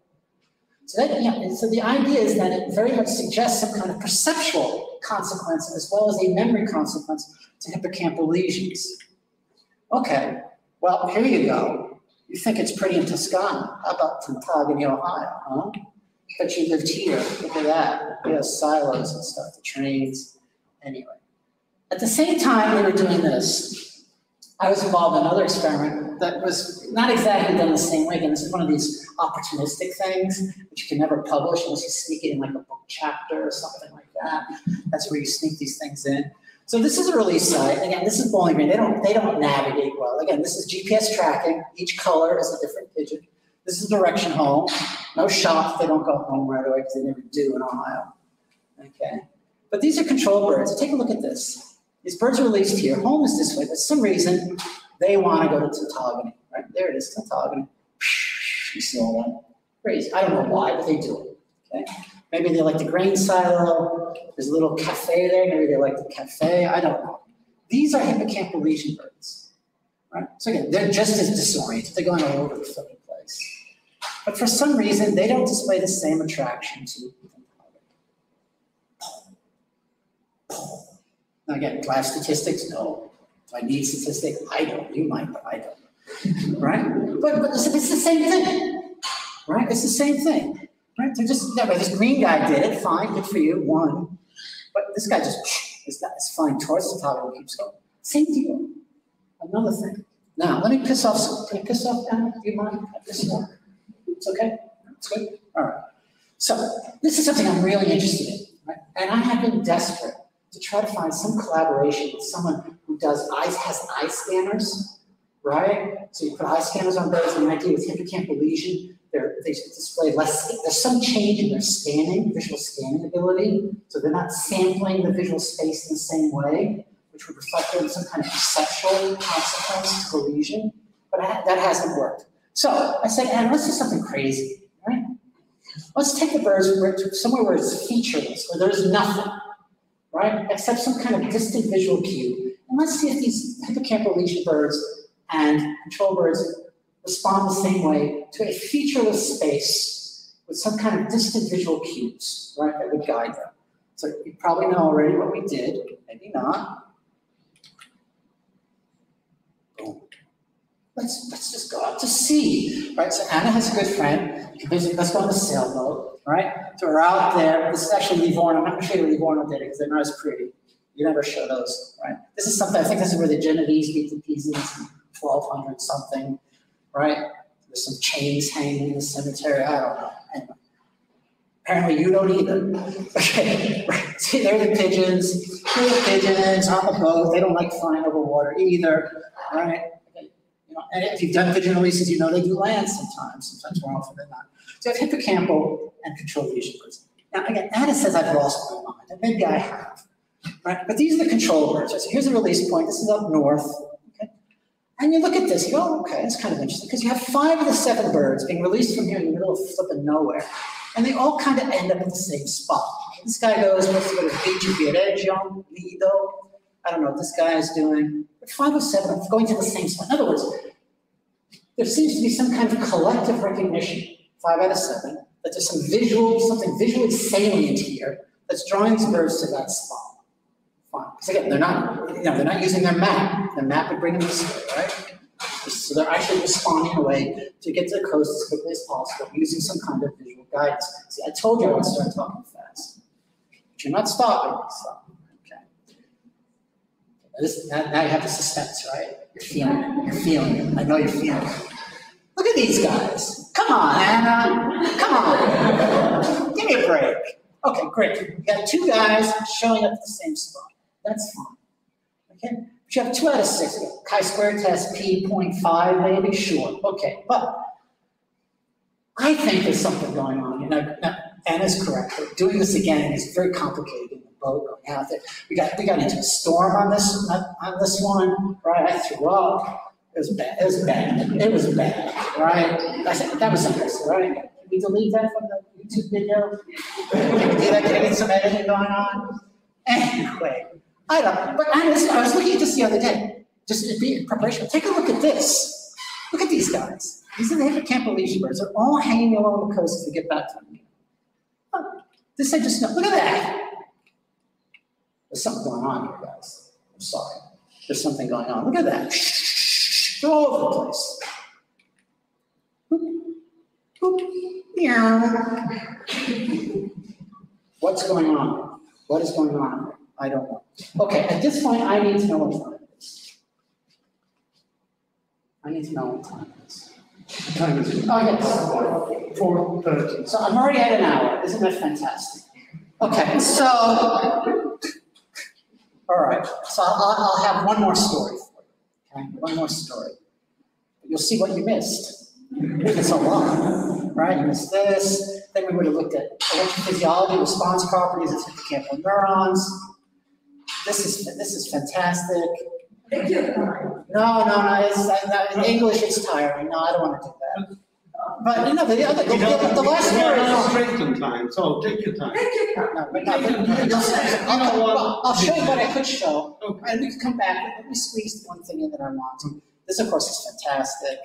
So that, yeah, so the idea is that it very much suggests some kind of perceptual consequence as well as a memory consequence to hippocampal lesions. Okay, well, here you go. You think it's pretty in Tuscany. How about Tontogany, Ohio, huh? But you lived here. Look at that. We have silos and stuff, the trains. Anyway. At the same time we were doing this, I was involved in another experiment that was not exactly done the same way. Again, this is one of these opportunistic things, which you can never publish unless you sneak it in like a book chapter or something like that. That's where you sneak these things in. So this is a release site. Again, this is Bowling Green. They don't they don't navigate well. Again, this is GPS tracking. Each color is a different pigeon. This is direction home. No shock, they don't go home right away because they never do in Ohio. Okay. But these are control birds. Take a look at this. These birds are released here. Home is this way, but for some reason they want to go to Tontogany. Right? There it is, Tontogany. You see all that? Crazy. I don't know why, but they do it. Okay. Maybe they like the grain silo. There's a little cafe there. Maybe they like the cafe. I don't know. These are hippocampal lesion birds. Right? So again, they're just as disoriented. They're going all over the place. But for some reason, they don't display the same attraction to Now again, do I have statistics? No. Do I need statistics? I don't. You might, but I don't. right? But, but it's, it's the same thing. Right? It's the same thing. Right? They're just, but this green guy did it. Fine, good for you. One. But this guy just, this guy is flying towards the top and keeps going. Same deal. Another thing. Now, let me piss off, can I piss off Anna? Do you mind? I piss off? It's okay? It's good? All right. So, this is something I'm really interested in. Right? And I have been desperate to try to find some collaboration with someone who does eyes, has eye scanners, right? So you put eye scanners on birds, and the idea with hippocampal lesion, they display less, there's some change in their scanning, visual scanning ability, so they're not sampling the visual space in the same way, which would reflect in some kind of perceptual consequence to the lesion, but that hasn't worked. So I said, Anne, let's do something crazy, right? Let's take the birds somewhere where it's featureless, where there's nothing, right? Except some kind of distant visual cue. And let's see if these hippocampal lesion birds and control birds respond the same way to a featureless space with some kind of distant visual cues, right, that would guide them. So you probably know already what we did, maybe not. Let's, let's just go out to sea, right? So Anna has a good friend, let's go on the sailboat, right? So we're out there, this is actually Livorno, I'm not gonna show you Livorno it, because they're not as pretty. You never show those, right? This is something, I think this is where the Genovese beat the Pisans in twelve hundred something, right? There's some chains hanging in the cemetery, I don't know. Anyway. Apparently you don't either. Okay, right. See, there are the pigeons, there are the pigeons on the boat, they don't like flying over water either, right? And if you've done pigeon releases, you know they do land sometimes, sometimes more often than not. So have hippocampal and control birds. Now, again, Anna says I've lost my mind, and maybe I have, right? But these are the control birds. So here's a release point, this is up north, okay? And you look at this, you go, oh, okay, it's kind of interesting, because you have five of the seven birds being released from here in the middle of flipping nowhere, and they all kind of end up in the same spot. This guy goes, what's the Viareggio, Lido, I don't know what this guy is doing, but five of seven going to the same spot. In other words, there seems to be some kind of collective recognition, five out of seven, that there's some visual, something visually salient here that's drawing birds to that spot. Fine. Because again, they're not, you know, they're not using their map. Their map would bring them this way, right? So they're actually responding in a way to get to the coast as quickly as possible, using some kind of visual guidance. See, I told you I would start talking fast. But you're not stopping, so. This, now, now you have the suspense, right? You're feeling it. You're feeling it. I know you're feeling it. Look at these guys. Come on, Anna. Come on. Give me a break. Okay, great. You got two guys showing up at the same spot. That's fine. Okay? But you have two out of six. Chi-square test P 0.5 maybe? Sure. Okay. But I think there's something going on. You know, Anna's correct. Doing this again is very complicated boat going out there. We got we got into a storm on this on this one, right? I threw up. It was bad. It was bad. It was bad, right? Said that was nice, right? Can we delete that from the YouTube video? Can we do that? Can we get some editing going on? Anyway, I don't. But I was, I was looking at this the other day, just to be in preparation. Take a look at this. Look at these guys. These are the hippocampal birds. They're all hanging along the coast to get back to them. Oh, this I just know. Look at that. There's something going on here, guys. I'm sorry. There's something going on. Look at that. They're all over the place. Boop, boop, meow. What's going on? What is going on? I don't know. Okay, at this point, I need to know what time it is. I need to know what time it is. Time is? Oh, yes. Four thirty. So I'm already at an hour. Isn't that fantastic? Okay, so, all right, so I'll, I'll have one more story for you. Okay, one more story. You'll see what you missed. It's a lot, right? You missed this. Then we would have looked at electrophysiology, response properties of hippocampal neurons. This is this is fantastic. No, no, no, it's, I- no, in English it's tiring. No, I don't want to do that. But, you know, the other, the, You know, the the last we are now straight time, so take your time. Take your. No, but no, but you'll I'll, show you what I could show, Okay. and we can come back, let me squeeze one thing in that I want. This, of course, is fantastic,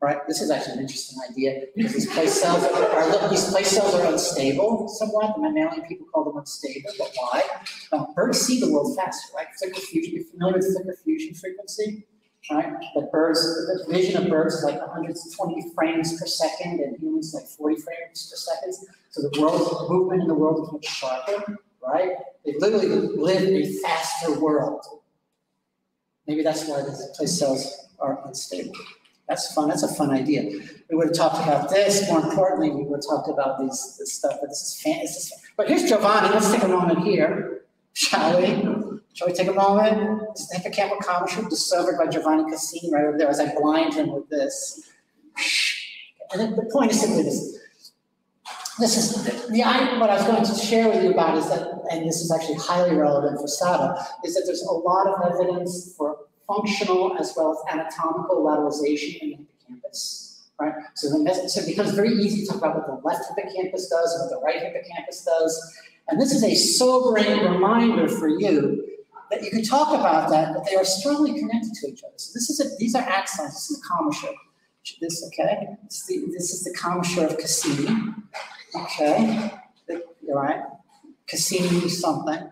right? This is actually an interesting idea, because these place cells are, look, these place cells are unstable somewhat, the mammalian people call them unstable, but why? Um, birds see the world faster, right? Flicker fusion, you're familiar with flicker fusion frequency? Right, but birds, the vision of birds is like hundred and twenty frames per second, and humans like forty frames per second. So the world, movement in the world is much sharper, right? They literally live a faster world. Maybe that's why the place cells are unstable. That's fun, that's a fun idea. We would have talked about this, more importantly, we would have talked about these, this stuff, but this is fan, this is, but here's Giovanni, let's take a moment here, shall we? Shall we take a moment? The hippocampal commissure discovered by Giovanni Casini right over there as I blind him with this. And the point is simply this. This is, the, I, what I was going to share with you about is that, and this is actually highly relevant for SADA, is that there's a lot of evidence for functional as well as anatomical lateralization in the hippocampus, right? So, the, so it becomes very easy to talk about what the left hippocampus does and what the right hippocampus does. And this is a sobering reminder for you that you can talk about that, but they are strongly connected to each other. So this is a, these are axons. This is a commissure. This, okay? This is the, this is the commissure of Casini. Okay? The- All right? Casini something.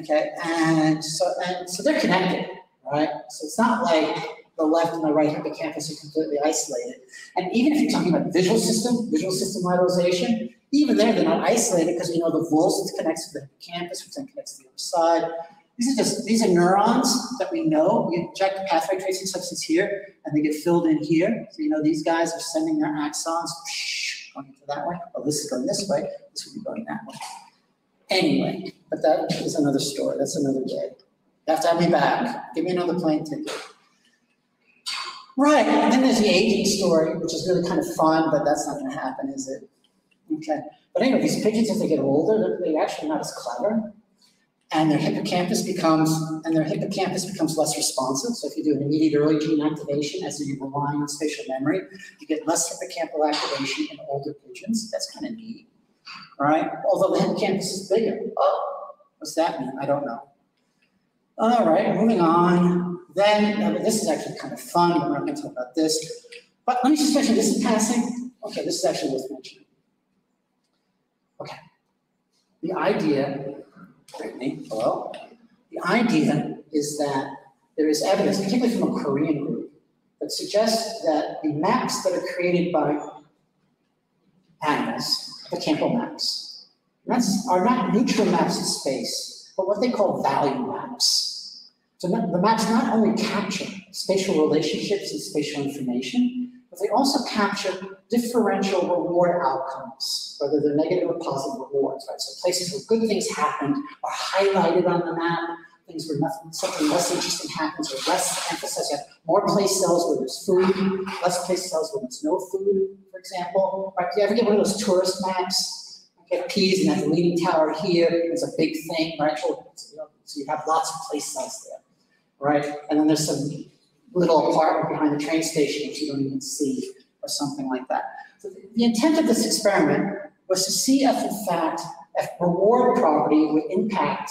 Okay? And so, and so they're connected, right? So it's not like the left and the right hippocampus are completely isolated. And even if you're talking about visual system, visual system lateralization, even there, they're not isolated because we know the Wulst connects to the hippocampus, which then connects to the other side. These are just, these are neurons that we know. You inject pathway tracing substance here, and they get filled in here. So you know these guys are sending their axons going that way. Oh, this is going this way. This would be going that way. Anyway, but that is another story. That's another day. You have to have me back. Give me another plane ticket. Right, and then there's the aging story, which is really kind of fun, but that's not going to happen, is it? Okay. But anyway, these pigeons, as they get older, they're actually not as clever and their hippocampus becomes and their hippocampus becomes less responsive. So if you do an immediate early gene activation as you're relying on spatial memory, you get less hippocampal activation in older pigeons. That's kind of neat. All right. Although the hippocampus is bigger. Oh, what's that mean? I don't know. All right, moving on. Then I mean, this is actually kind of fun, we're not going to talk about this. But let me just mention this in passing. Okay, this is actually worth mentioning. Okay. The idea Brittany, hello. The idea is that there is evidence, particularly from a Korean group, that suggests that the maps that are created by animals, the Campbell maps, maps are not neutral maps of space, but what they call value maps. So the maps not only capture spatial relationships and spatial information, but they also capture differential reward outcomes, whether they're negative or positive rewards, right? So places where good things happened are highlighted on the map, things where nothing, something less interesting happens or less emphasis. You have more place cells where there's food, less place cells where there's no food, for example. Right? Do you ever get one of those tourist maps? Get peas and the leaning tower here, there's a big thing, right? So you have lots of place cells there, right? And then there's some little apartment behind the train station which you don't even see, or something like that. So the intent of this experiment was to see if, in fact, if reward property would impact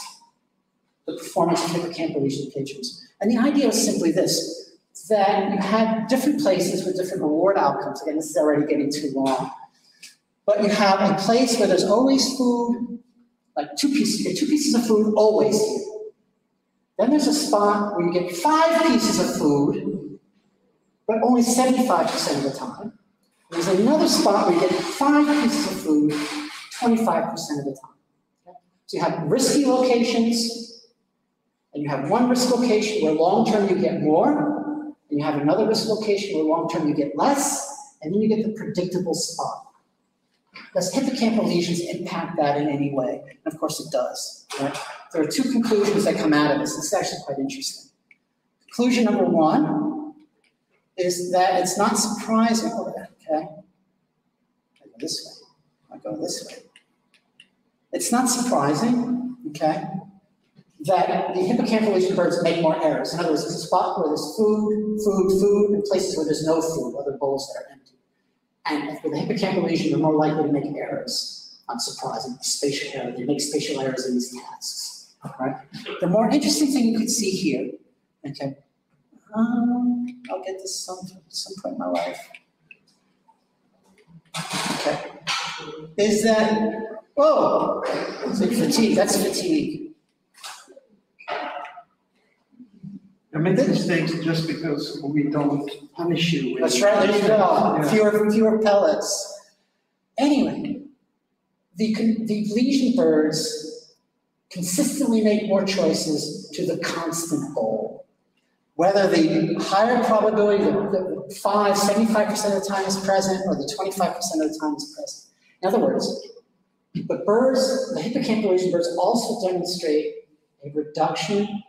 the performance of hippocampal lesion pigeons. And the idea was simply this, that you had different places with different reward outcomes. Again, this is already getting too long. But you have a place where there's always food, like two pieces, two pieces of food always. Then there's a spot where you get five pieces of food, but only 75% of the time. There's another spot where you get five pieces of food 25% of the time. So you have risky locations, and you have one risk location where long term you get more, and you have another risk location where long term you get less, and then you get the predictable spot. Does hippocampal lesions impact that in any way? And of course it does. Right? There are two conclusions that come out of this. This is actually quite interesting. Conclusion number one is that it's not surprising, okay? I go this way. I go this way. It's not surprising, okay, that the hippocampal lesion birds make more errors. In other words, there's a spot where there's food, food, food, and places where there's no food, other bowls that are empty. And with a hippocampal lesion, they're more likely to make errors. Unsurprising, spatial error. They make spatial errors in these tasks. Right? The more interesting thing you can see here, okay, um, I'll get this some some point in my life. Okay, is that whoa? So fatigue. That's fatigue. You make mistakes just because we don't punish you. That's right, there you go. Fewer, fewer pellets. Anyway, the, the lesion birds consistently make more choices to the constant goal. Whether the higher probability, the, the 5, 75% of the time is present, or the 25% of the time is present. In other words, but birds, the hippocampal lesion birds also demonstrate a reduction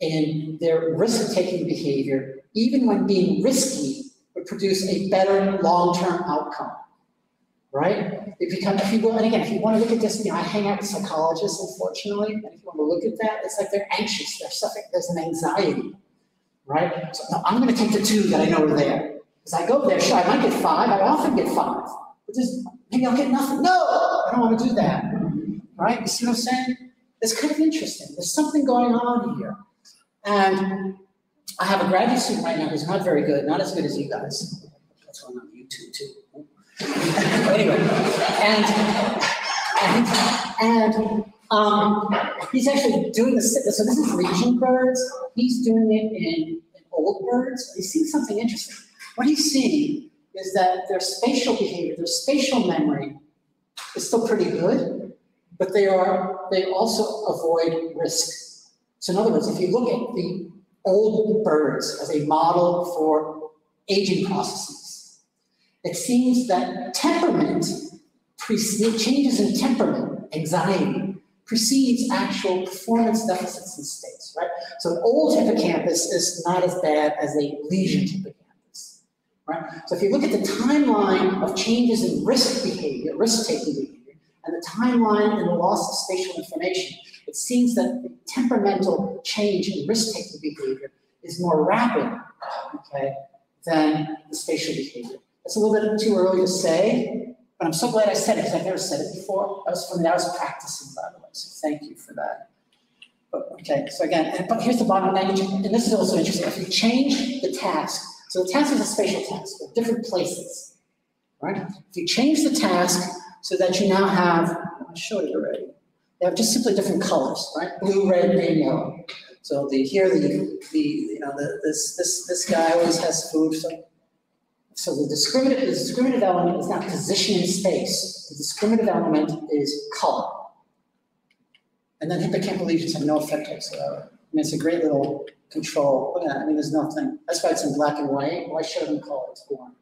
in their risk-taking behavior, even when being risky, would produce a better long-term outcome. Right? If you come, if you go, and again, if you want to look at this, you know, I hang out with psychologists, unfortunately, and if you want to look at that, it's like they're anxious, they're suffering, there's an anxiety. Right? So no, I'm going to take the two that I know are there. Because I go there, sure, I might get five, I often get five. But just maybe I'll get nothing. No, I don't want to do that. Right? You see what I'm saying? It's kind of interesting. There's something going on here. And I have a graduate student right now who's not very good, not as good as you guys. That's going on YouTube too. Anyway, and and, and um, he's actually doing this. So this is lesion birds. He's doing it in an old birds, he's seeing something interesting. What he's seeing is that their spatial behavior, their spatial memory is still pretty good, but they are, they also avoid risk. So in other words, if you look at the old birds as a model for aging processes, it seems that temperament, changes in temperament, anxiety, precedes actual performance deficits in space, right? So an old hippocampus is not as bad as a lesion hippocampus, right? So if you look at the timeline of changes in risk behavior, risk-taking behavior, and the timeline in the loss of spatial information, it seems that the temperamental change in risk-taking behavior is more rapid, okay, than the spatial behavior. It's a little bit too early to say, but I'm so glad I said it because I've never said it before. That was me. I was practicing, by the way. So thank you for that. But, okay, so again, but here's the bottom line, and this is also interesting. If you change the task, so the task is a spatial task, but different places, right? If you change the task so that you now have, I showed it already. They have just simply different colors, right? Blue, red, green, yellow. So the here the the you know the, this this this guy always has food. So so the discriminative, the discriminative element is not position in space. The discriminative element is color. And then hippocampal lesions have no effect whatsoever. I mean, it's a great little control. Look at that. I mean, there's nothing. That's why it's in black and white. Why show them color? It's boring.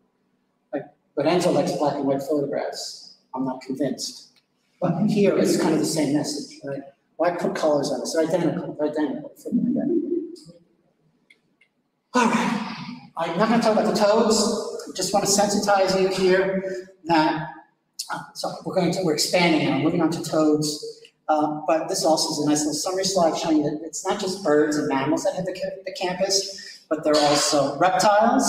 Like, but Enzo likes black and white photographs. I'm not convinced. But here, it's kind of the same message, right? Why put colors on this? They're identical. They're identical. All right. I'm not going to talk about the toads just want to sensitize you here that, uh, so we're going to, we're expanding now, moving on to toads. Uh, but this also is a nice little summary slide showing that it's not just birds and mammals that have the, the campus, but there are also reptiles,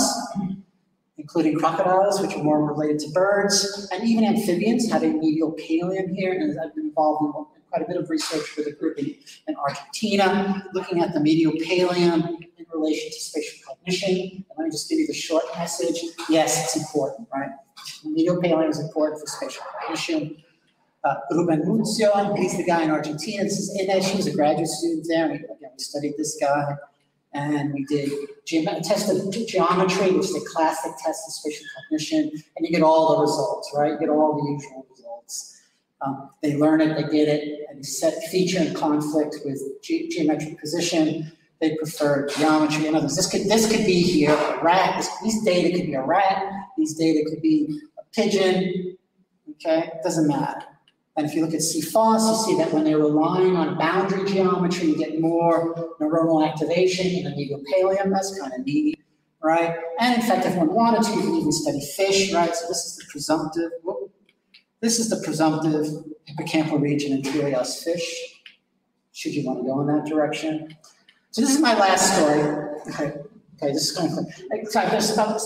including crocodiles, which are more related to birds, and even amphibians have a medial pallium here, and I've been involved in quite a bit of research with a group in, in Argentina, looking at the medial pallium in relation to spatial And let me just give you the short message. Yes, it's important, right? Pallium is important for spatial cognition. Uh, Ruben Muzio, he's the guy in Argentina. This is Ines, a graduate student there. We, again, we studied this guy. And we did ge- test of geometry, which is a classic test of spatial cognition, and you get all the results, right? You get all the usual results. Um, they learn it, they get it, and they set feature and conflict with ge- geometric position. They prefer geometry and others. This could this could be here a rat. This, these data could be a rat. These data could be a pigeon. Okay, doesn't matter. And if you look at CFOS, you see that when they're relying on boundary geometry, you get more neuronal activation in the medial pallium. That's kind of neat, right? And in fact, if one wanted to, you can even study fish, right? So this is the presumptive. Whoop, this is the presumptive hippocampal region in Trias fish, should you want to go in that direction. So this is my last story. Okay, okay this is going to, sorry, there's about,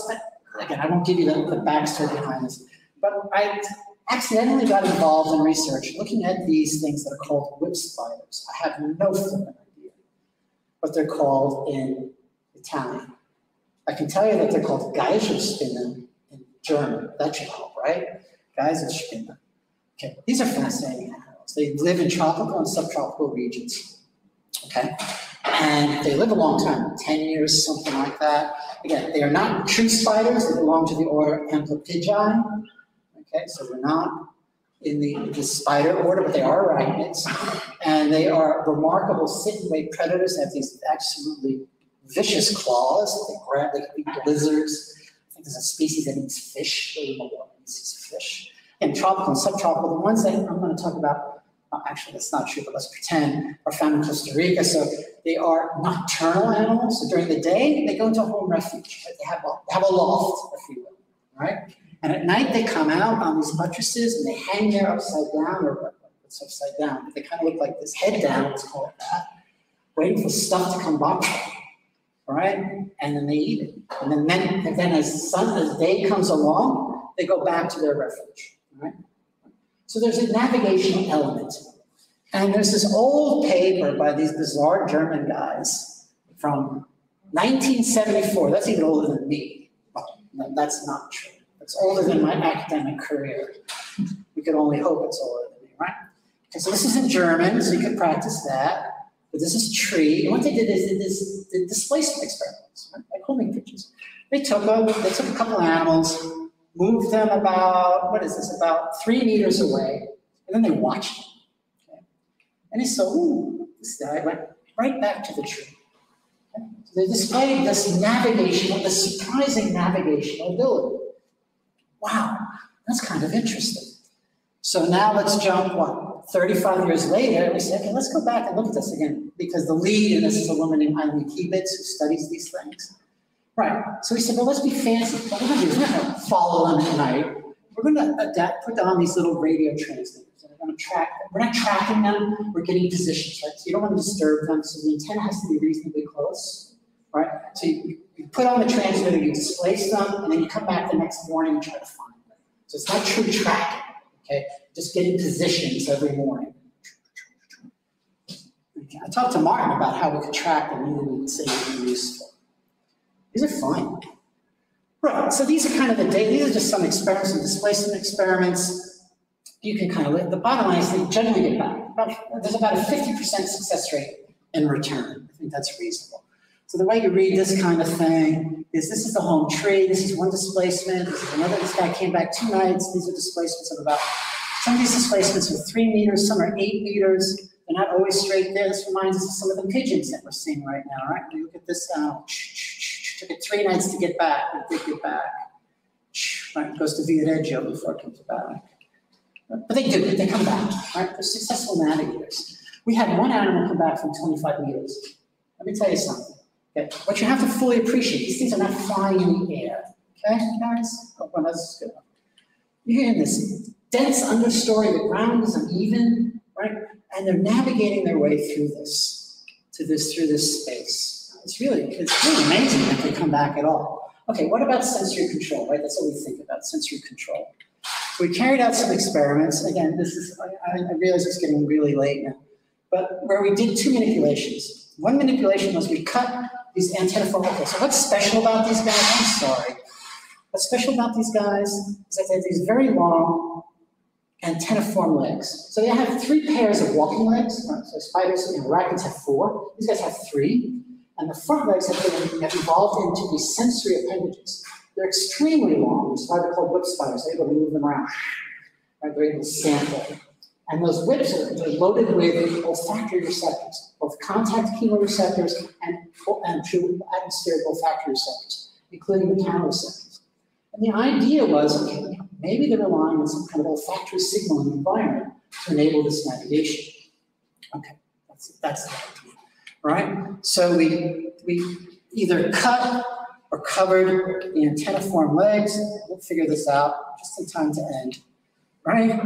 again, I won't give you the, the backstory behind this, but I accidentally got involved in research looking at these things that are called whip spiders. I have no flipping idea what they're called in Italian. I can tell you that they're called Geißelspinnen in German. That should help, right? Geißelspinnen. Okay, these are fascinating animals. They live in tropical and subtropical regions. Okay, and they live a long time, 10 years, something like that. Again, they are not tree spiders, they belong to the order Amblypygi. Okay, so we're not in the, the spider order, but they are arachnids. And they are remarkable sit-and-wait predators. They have these absolutely vicious claws. They grab, they can eat lizards. I think there's a species that eats fish. They eat fish. And tropical and subtropical, the ones that I'm going to talk about, actually that's not true, but let's pretend, are found in Costa Rica. So they are nocturnal animals. So during the day, they go into a home refuge. They have a, they have a loft, if you will, right? And at night, they come out on these buttresses and they hang there upside down, or upside down, they kind of look like this head down, let's call it that, waiting for stuff to come by. Right? And then they eat it. And then, then, and then as sun, as day comes along, they go back to their refuge. Right? So there's a navigational element. And there's this old paper by these bizarre German guys from 1974. That's even older than me. That's not true. It's older than my academic career. We could only hope it's older than me, right? Okay, so this is in German, so you could practice that. But this is tree, and what they did is they did displacement experiments, right? like homing pitches. They took a, they took a couple of animals, moved them about, what is this, about three meters away, and then they watched them. Okay? And they saw, ooh, this guy went right back to the tree. Okay? So they displayed this navigation, this surprising navigational ability. Wow, that's kind of interesting. So now let's jump, what, 35 years later, and we say, okay, let's go back and look at this again, because the lead in this is a woman named Eileen Hebets who studies these things. Right, so we said, well, let's be fancy. What we're gonna do is we're gonna follow them at night. We're gonna adapt, put on these little radio transmitters, and we're gonna track them. We're not tracking them, we're getting positions, right? So you don't wanna disturb them, so the antenna has to be reasonably close, right? So you, you put on the transmitter, you displace them, and then you come back the next morning and try to find them. So it's not true tracking, okay? Just getting positions every morning. I talked to Martin about how we could track them, and we would say it useful. These are fine. Right, so these are kind of the data, these are just some experiments, some displacement experiments. You can kind of, the bottom line is they generally get back. There's about a 50% success rate in return. I think that's reasonable. So the way you read this kind of thing is this is the home tree, this is one displacement, this is another, this guy came back two nights, these are displacements of about, some of these displacements are three meters, some are eight meters, they're not always straight there. This reminds us of some of the pigeons that we're seeing right now, right? You look at this now, took it three nights to get back, it did get back. Right, goes to Viareggio before it comes back. But they do, they come back, right? They're successful navigators. We had one animal come back from 25 meters. Let me tell you something. Okay? What you have to fully appreciate, these things are not flying in the air. Okay, guys? Oh, well, that's good. You're in this dense understory, the ground is uneven, right? And they're navigating their way through this, to this, through this space. It's really, it's really amazing that they come back at all. Okay, what about sensory control, right? That's what we think about, sensory control. So we carried out some experiments. Again, this is, I, I realize it's getting really late now, but where we did two manipulations. One manipulation was we cut these antenniform, okay, so what's special about these guys? I'm sorry. What's special about these guys is that they have these very long antenniform legs. So they have three pairs of walking legs. So spiders and arachnids have four. These guys have three. And the front legs have, been, have evolved into these sensory appendages. They're extremely long. These spiders called whip spiders. They're able to move them around. Right? They're able to sample. And those whips are loaded with olfactory receptors, both contact chemoreceptors and, and true atmospheric olfactory receptors, including the mechanoreceptors. And the idea was, okay, maybe they're relying on some kind of olfactory signal in the environment to enable this navigation. Okay, that's, that's the idea, right? So we, we either cut or covered the antenniform legs, we'll figure this out just in time to end, right?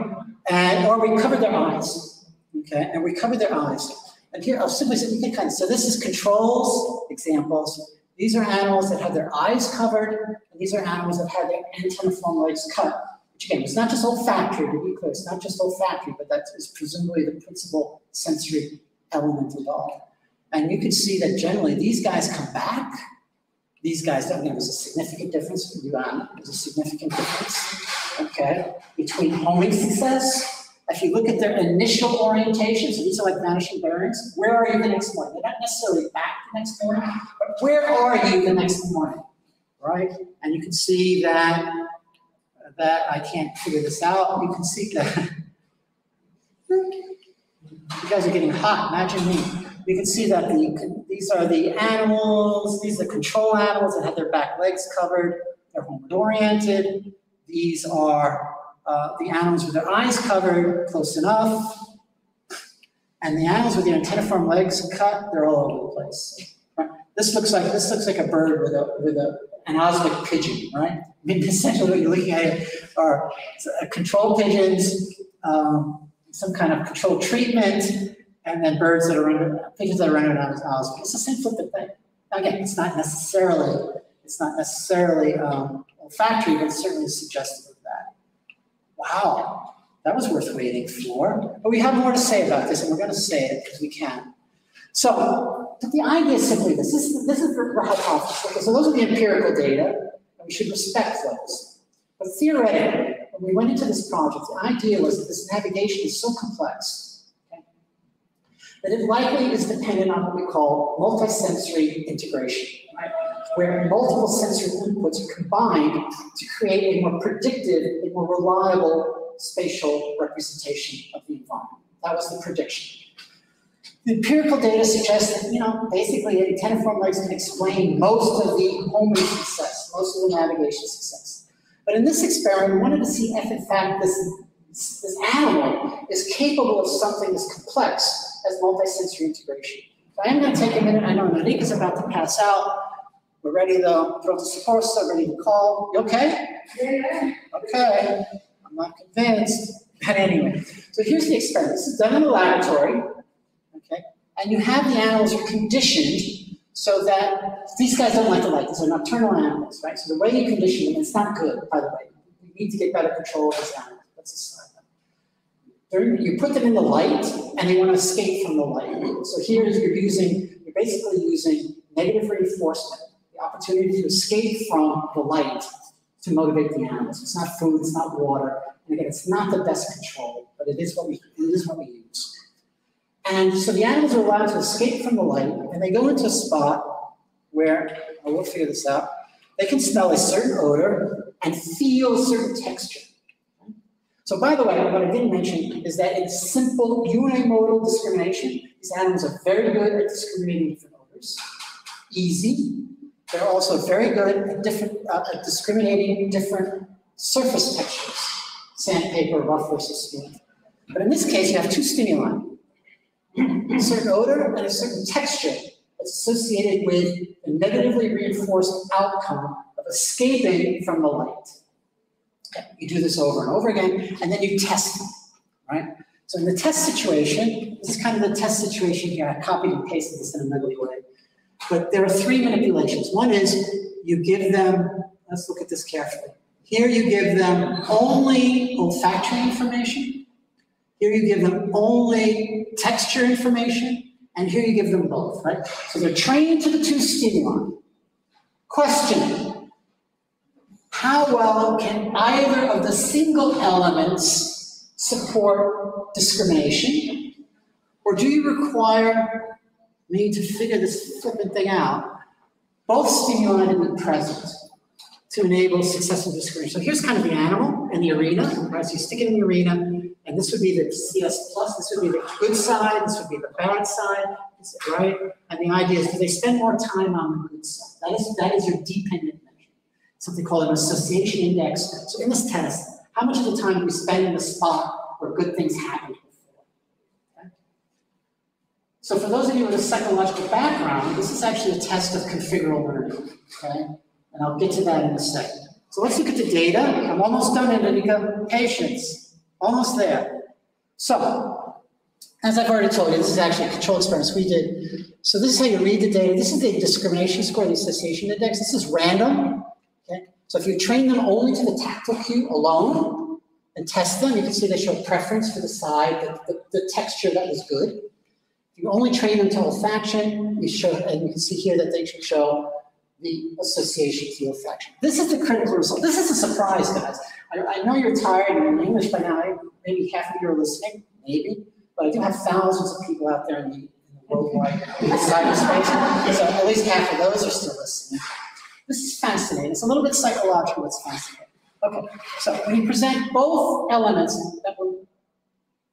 And, or we covered their eyes, okay? And we covered their eyes. And here, I'll simply say, you can kind of, so this is controls, examples. These are animals that have their eyes covered, and these are animals that have their antenniform legs cut. Which again, it's not just olfactory, to be clear, it's not just olfactory, but that is presumably the principal sensory element involved. And you can see that generally these guys come back. These guys don't. There's a significant difference for Uganda. There's a significant difference, okay, between homing success. If you look at their initial orientation, so these are like vanishing bearings, where are you the next morning? They're not necessarily back the next morning, but where are you the next morning, right? And you can see that, that I can't figure this out. You can see that. You guys are getting hot, imagine me. You can see that the, these are the animals, these are the control animals that have their back legs covered, they're homeward oriented. These are uh, the animals with their eyes covered, close enough. And the animals with the antenniform legs cut, they're all over the place. This looks like this looks like a bird with a with a anosmic pigeon, right? I mean, essentially what you're looking at are uh, control pigeons, um, some kind of controlled treatment, and then birds that are under, pigeons that are under an osmic. It's the same flippant thing. Again, it's not necessarily, it's not necessarily um, olfactory, but it's certainly suggestive of that. Wow, that was worth waiting for. But we have more to say about this, and we're going to say it because we can. So, the idea is simply this. This is, this is the hypothesis. So those are the empirical data, and we should respect those. But theoretically, when we went into this project, the idea was that this navigation is so complex that it likely is dependent on what we call multisensory integration, right? Where multiple sensory inputs are combined to create a more predictive, a more reliable spatial representation of the environment. That was the prediction. The empirical data suggests that, you know, basically antenniform legs can explain most of the homing success, most of the navigation success. But in this experiment, we wanted to see if in fact this, this animal is capable of something as complex as multisensory integration. So I am going to take a minute. I know Narik is about to pass out. We're ready though. Support, so ready to call. You okay? Yeah. Okay. I'm not convinced. But anyway, so here's the experiment. This is done in the laboratory. Okay. And you have the animals are conditioned so that these guys don't like the light. These are nocturnal animals, right? So the way you condition them, it's not good, by the way. We need to get better control of these animals. Let's aside that. They're- You put them in the light and they want to escape from the light. So here you're using, you're basically using negative reinforcement, the opportunity to escape from the light to motivate the animals. It's not food, it's not water. And again, it's not the best control, but it is what we, it is what we use. And so the animals are allowed to escape from the light, and they go into a spot where, I will figure this out, they can smell a certain odor and feel a certain texture. So by the way, what I didn't mention is that in simple unimodal discrimination, these animals are very good at discriminating different odors. Easy. They're also very good at different, uh, at discriminating different surface textures, sandpaper, rough versus smooth. But in this case, you have two stimuli a certain odor and a certain texture that's associated with the negatively reinforced outcome of escaping from the light. You do this over and over again, and then you test them, right? So in the test situation, this is kind of the test situation here. I copied and pasted this in a ugly way. But there are three manipulations. One is you give them, let's look at this carefully. Here you give them only olfactory information. Here you give them only texture information, and here you give them both, right? So they're trained to the two stimuli. Question. How well can either of the single elements support discrimination? Or do you require me to figure this flipping thing out? Both stimuli to be present to enable successful discrimination. So here's kind of the animal in the arena, right? So you stick it in the arena, and this would be the CS plus, this would be the good side, this would be the bad side, right? And the idea is, do they spend more time on the good side? That is, that is your dependent. Something called an association index. So in this test, how much of the time do we spend in the spot where good things happened before? Okay? So for those of you with a psychological background, this is actually a test of configural learning, okay? And I'll get to that in a second. So let's look at the data. I'm almost done, Enrica. Patience. Almost there. So, as I've already told you, this is actually a control experiment we did. So this is how you read the data. This is the discrimination score, the association index. This is random. So if you train them only to the tactile cue alone and test them, you can see they show preference for the side, the, the, the texture that was good. If you only train them to olfaction, you show, and you can see here that they should show the association to olfaction. This is the critical result. This is a surprise, guys. I, I know you're tired and you're in English by now. Maybe half of you are listening, maybe, but I do have thousands of people out there in the, in the worldwide cyberspace. So at least half of those are still listening. This is fascinating. It's a little bit psychological. It's fascinating. Okay, so when you present both elements that were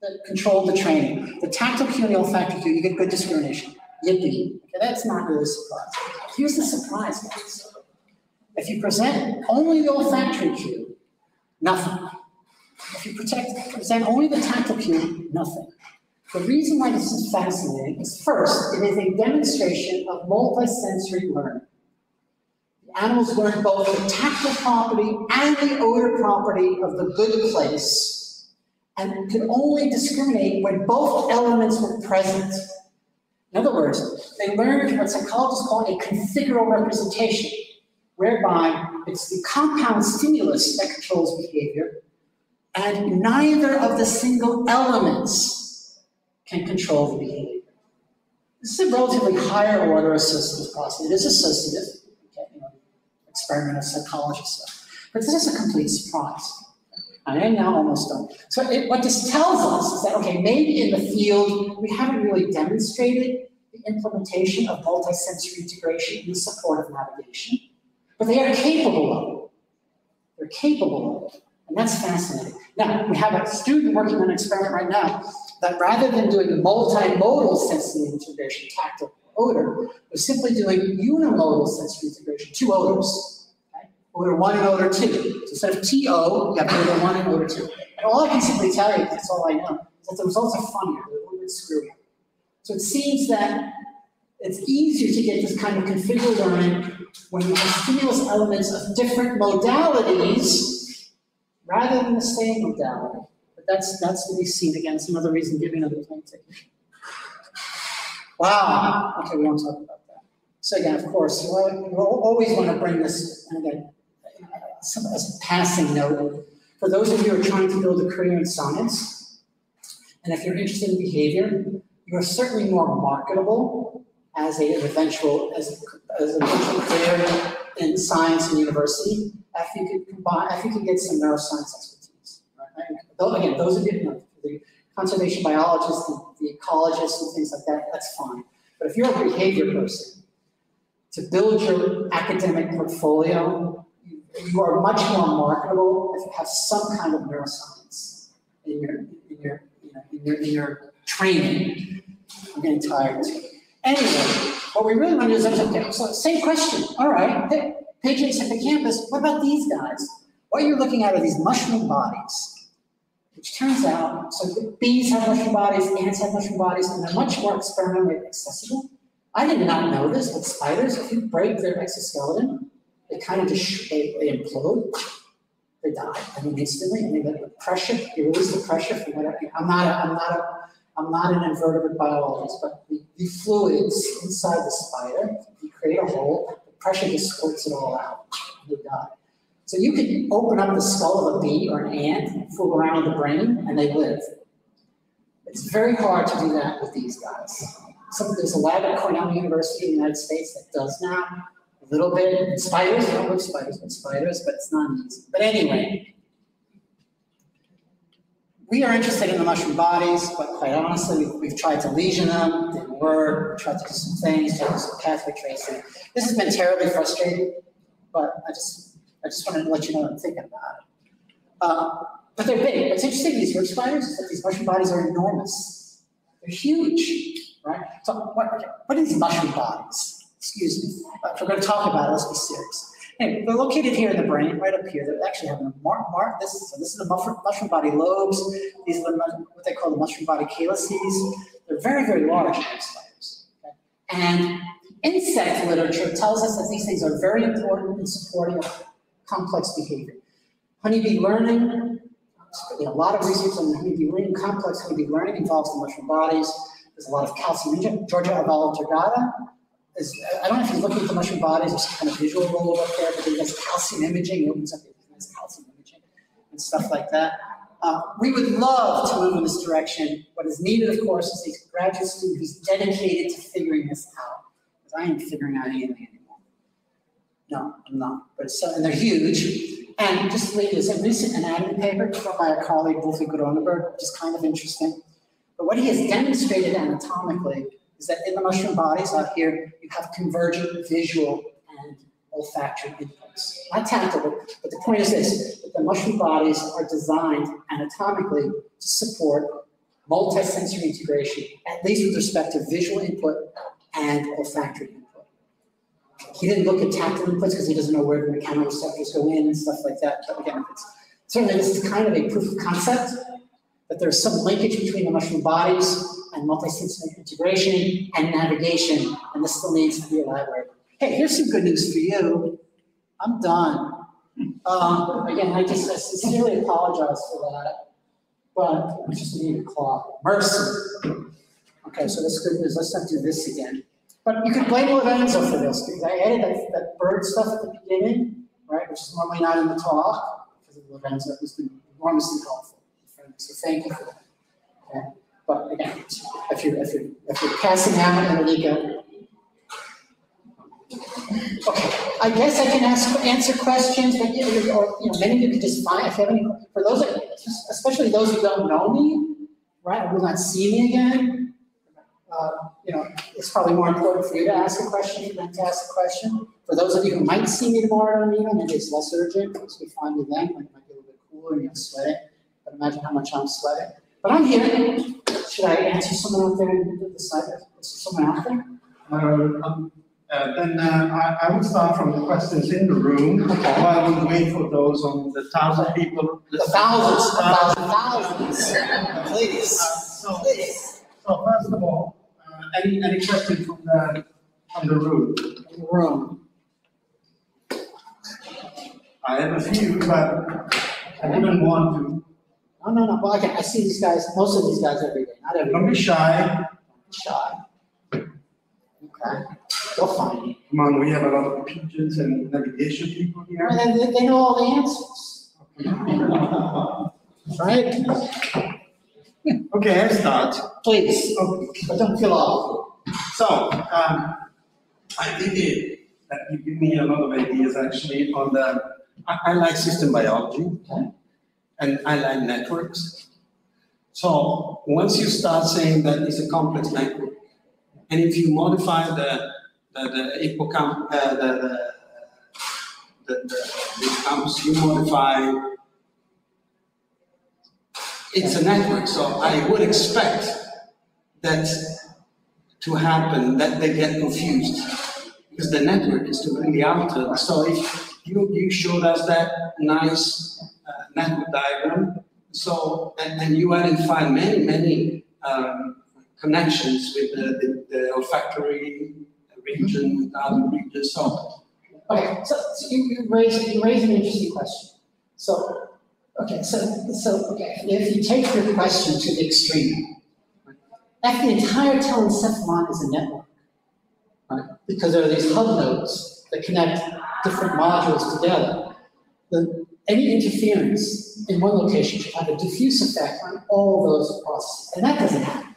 that control the training, the tactile cue and the olfactory cue, you get good discrimination. Yippee. Okay, that's not really a surprise. Here's the surprise, guys. If you present only the olfactory cue, nothing. If you protect, present only the tactile cue, nothing. The reason why this is fascinating is first, it is a demonstration of multisensory learning. Animals learn both the tactile property and the odor property of the good place and could only discriminate when both elements were present. In other words, they learned what psychologists call a configural representation, whereby it's the compound stimulus that controls behavior, and neither of the single elements can control the behavior. This is a relatively higher order associative process. It is associative, experimental psychology stuff. But this is a complete surprise. I now almost done. So it, what this tells us is that, okay, maybe in the field, we haven't really demonstrated the implementation of multisensory integration in support of navigation, but they are capable of it. They're capable of it, and that's fascinating. Now, we have a student working on an experiment right now that rather than doing multimodal sensory integration, tactile odor, we're simply doing unimodal sensory integration, two odors. Okay? Odor one and odor two. So instead of TO, you have odor one and odor two. And all I can simply tell you, that's all I know, is that the results are funnier, they're a little bit screwier. So it seems that it's easier to get this kind of configural learning when you have stimulus elements of different modalities rather than the same modality. But that's that's to be seen again. Some other reason giving another time technique. Wow. Okay, we won't talk about that. So again, of course, you always want to bring this, uh, and again, uh, some, as a passing note, for those of you who are trying to build a career in science, and if you're interested in behavior, you are certainly more marketable as a eventual as, as an eventual career in science and university if you could combine if you could get some neuroscience expertise. Right? Again, those of you, you know, the conservation biologists, the, the ecologists, and things like that, that's fine. But if you're a behavior person, to build your academic portfolio, you, are much more marketable if you have some kind of neuroscience in your in your you know, in your in your training. I'm getting tired. Anyway, what we really want to do is okay, so same question. All right, hey, Patriots Hippocampus, what about these guys? What you're looking at are these mushroom bodies, which turns out, so bees have mushroom bodies, ants have mushroom bodies, and they're much more experimentally accessible. I did not know this, but spiders, if you break their exoskeleton, they kind of just, they, they implode they die. I mean, instantly. I mean, the pressure, you release the pressure from whatever. I'm not a, I'm not a, I'm not an invertebrate biologist, but the, the fluids inside the spider, you create a hole, the pressure just squirts it all out, and they die. So you can open up the skull of a bee or an ant fool around with the brain, and they live. It's very hard to do that with these guys. So there's a lab at Cornell University in the United States that does now a little bit. Spiders, don't love spiders, but spiders, but it's not easy. But anyway, we are interested in the mushroom bodies, but quite honestly, we've, we've tried to lesion them, didn't work, tried to do some things, tried to do some pathway tracing. This has been terribly frustrating, but I just, I just wanted to let you know I'm thinking about. Uh, but they're big. What's interesting these root spiders is that these mushroom bodies are enormous. They're huge, right? So what, what are these mushroom bodies? Excuse me. If we're going to talk about it, let's be serious. Anyway, they're located here in the brain, right up here. They're actually having a mark, mark. This is, so this is the mushroom, mushroom body lobes. These are the, what they call the mushroom body calyces. They're very, very large spiders. Okay? And insect literature tells us that these things are very important in supporting complex behavior. Honeybee learning, a lot of research on honeybee learning, complex honeybee learning involves the mushroom bodies. There's a lot of calcium. Giorgio Vallortigara is, I don't know if he's looking at the mushroom bodies, there's kind of visual roll up there, but he has calcium imaging, he opens up his calcium imaging and stuff like that. Uh, we would love to move in this direction. What is needed, of course, is a graduate student who's dedicated to figuring this out. Because I am figuring out anything. No, I'm not. But so, and they're huge. And just leave this, a recent anatomy paper from by a colleague, Wolfie Gronenberg, which is kind of interesting. But what he has demonstrated anatomically is that in the mushroom bodies out here, you have convergent visual and olfactory inputs. Not tactile, but the point is this, that the mushroom bodies are designed anatomically to support multisensory integration, at least with respect to visual input and olfactory input. He didn't look at tactile inputs because he doesn't know where the mechanoreceptors go in and stuff like that. But again, it's, certainly this is kind of a proof of concept that there's some linkage between the mushroom bodies and multi-system integration and navigation, and this still needs to be elaborated. Hey, here's some good news for you. I'm done. Um, again, I just I sincerely apologize for that, but I just need a clock. Mercy. Okay, so that's good news. Let's not do this again. But you can blame Lorenzo for this because I added that, that bird stuff at the beginning, right, which is normally not in the talk because of Lorenzo, who's been enormously helpful. So thank you for that. Okay. But again, if you're, if you're, if you're passing out, Enrico. Okay, I guess I can ask, answer questions, but you or, you know, many of you could just find, if you have any, for those, especially those who don't know me, right, or will not see me again, uh, you know, it's probably more important for you to ask a question than to ask a question. For those of you who might see me tomorrow at a meeting, maybe it's less urgent, because we find you then, when it might be a little bit cooler and you're sweating, but imagine how much I'm sweating. But I'm here, should I answer someone out there in the side, is there someone out there? Uh, um, uh, Then uh, I I will start from the questions in the room, I will wait for those on the thousand people. The thousands, the thousand thousands, please. So, so first of all, uh, any, any question from the, from the room? Room. I have a few, but I wouldn't want to. No, no, no, well, okay, I see these guys, most of these guys every day, not every Don't be shy. Shy. Okay, they'll find me. Come on, we have a lot of pigeons and navigation people here. And they, they know all the answers. Right? Okay, I start. Please, Okay. but don't feel awful. So, um, I think it, that you give me a lot of ideas actually on the, I, I like system biology. Okay. And I like networks. So, once you start saying that it's a complex network, and if you modify the, the, the hippocamp, uh, the, the, the, the, the you modify, it's a network, so I would expect that to happen, that they get confused. Because the network is completely altered. So if you, you showed us that nice uh, network diagram, so, and, and you identified many, many um, connections with the, the, the olfactory region, with other regions, so. Okay, so, so you, you raise, you raise an interesting question. So, okay, so, so, okay, if you take your question to the extreme, if the entire telencephalon is a network, right? Because there are these hub nodes that connect different modules together. The, any interference in one location should have a diffuse effect on all those processes, and that doesn't happen,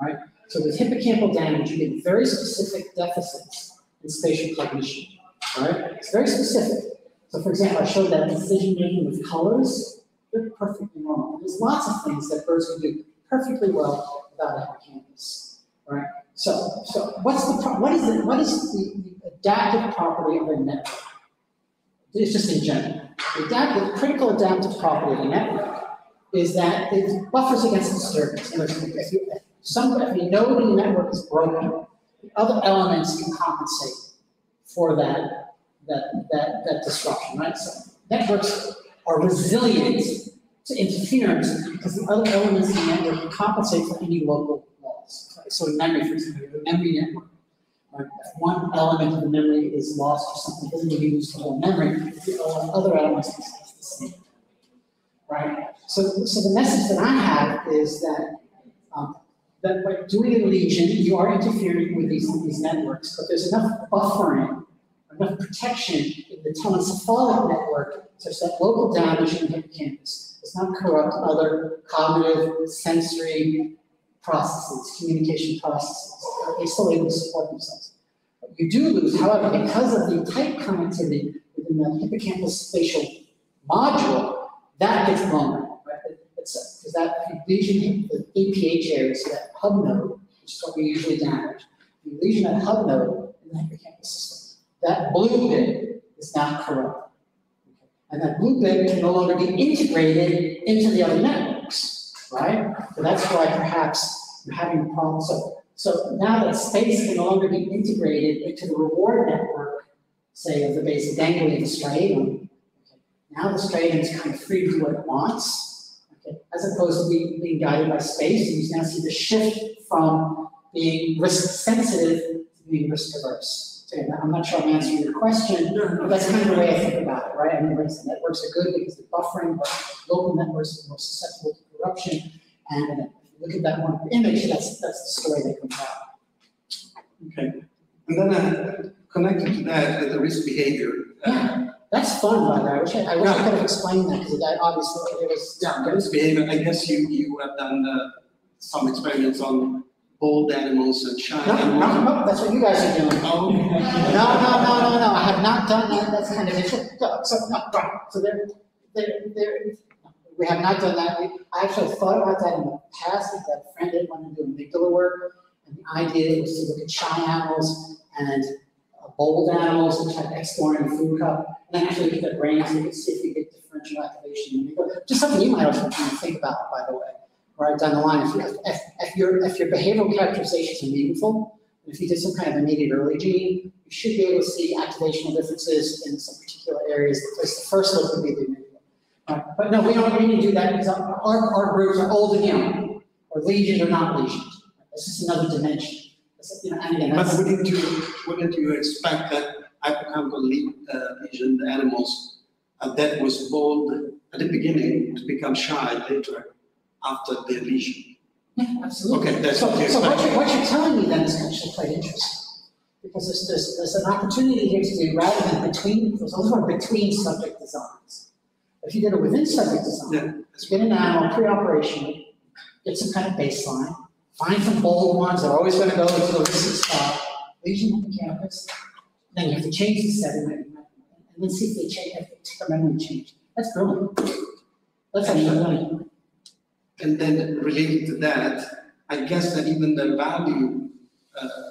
right? So with hippocampal damage, you get very specific deficits in spatial cognition, right? It's very specific. So for example, I showed that decision making with colors, they're perfectly normal. There's lots of things that birds can do perfectly well without a hippocampus, right? So, so what's the, what is the, what is the, the adaptive property of a network? It's just in general. The adaptive, critical adaptive property of a network is that it buffers against disturbance. If you, some, if a node in the network is broken, the other elements can compensate for that, that, that, that disruption, right? So networks are resilient to interference because the other elements in the network compensate for any local loss. So in memory, for example, memory network. Right? If one element of the memory is lost or something, doesn't lose the whole memory, the other elements stay the same. Right? So, so the message that I have is that um, that by doing a lesion, you are interfering with these, these networks, but there's enough buffering, enough protection in the telencephalic network such that local damage in the hippocampus does not corrupt other cognitive, sensory processes, communication processes. They're still able to support themselves. What you do lose, however, because of the tight connectivity within the hippocampus spatial module, that gets vulnerable, right? Because that lesion the APH area, so that hub node, which is what we usually damage, you lesion that hub node in the hippocampus system, that blue bit is now corrupt. And that blue bit can no longer be integrated into the other networks, right? So that's why perhaps you're having a problem. So, so now that space can no longer be integrated into the reward network, say of the basal ganglia, the striatum, okay, now the striatum is kind of free to do what it wants, okay, as opposed to being, being guided by space. And you now see the shift from being risk sensitive to being risk averse. Again, I'm not sure I'm answering your question, but that's kind of the way I think about it, right? I mean, the networks are good because they're buffering, but local networks are more susceptible to corruption. And if you look at that one image, that's, that's the story that comes out. Okay. And then uh, connected to that, uh, the risk behavior. uh, Yeah, that's fun, by the way. I wish I, I wish I could have explained that, because that obviously, it was. Yeah, risk behavior, I guess you, you have done uh, some experiments on bold animals and shy No, no, animals. no, that's what you guys are doing. Oh, No, no, no, no, no, I have not done that, that's kind of interesting. So, no, right, so there, there, there, we have not done that. We- I actually thought about that in the past, if that friend didn't want to do amygdala work. And the idea was to look at shy animals and uh, bold animals, which had exploring food cup. And then actually look at brains, and see if you get differential activation. in the amygdala. Just something you might also want to think about, by the way, right down the line. If, you- if, if your, if your behavioral characterizations are meaningful, if you did some kind of immediate early gene, you should be able to see activational differences in some particular areas. The place, the first look would be the amygdala. Right, But no, we don't need to do that because our, our groups are old and young, or lesioned or not lesioned. This is another dimension. You know, again, But wouldn't you, wouldn't you expect that hippocampal uh, lesion animals uh, that was bold at the beginning to become shy later after their lesion? yeah, absolutely. Okay, that's So, what you so what you're, what you're telling me then is actually quite interesting. Because there's, there's, there's an opportunity here to do, rather than between, those are between subject designs. If you did a within subject design, get an animal pre-operation, get some kind of baseline, find some bold ones that are always gonna go to the risky spot, lesion of the campus, Then you have to change the setting, and then see if they change, if the temperament change. That's brilliant. That's actually brilliant. And then related to that, I guess that even the value uh,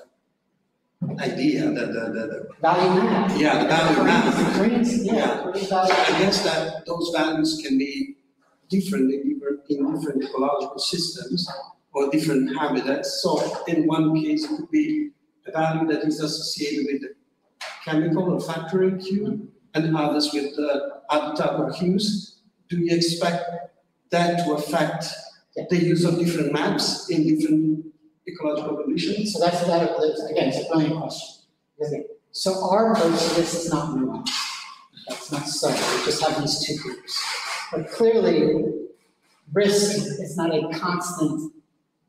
idea, the, the, the, the Value map. Yeah, the value map. Yeah, Yeah. So. I guess that those values can be different in different, in different ecological systems or different habitats. So in one case, it could be a value that is associated with chemical or factory cue and others with uh, other type of cues. Do you expect that to affect the use of different maps in different ecological conditions? So that's, that, that's- again, it's a brilliant question. So our approach to this is not nuanced. That's not so, we just have these two groups. But clearly, risk is not a constant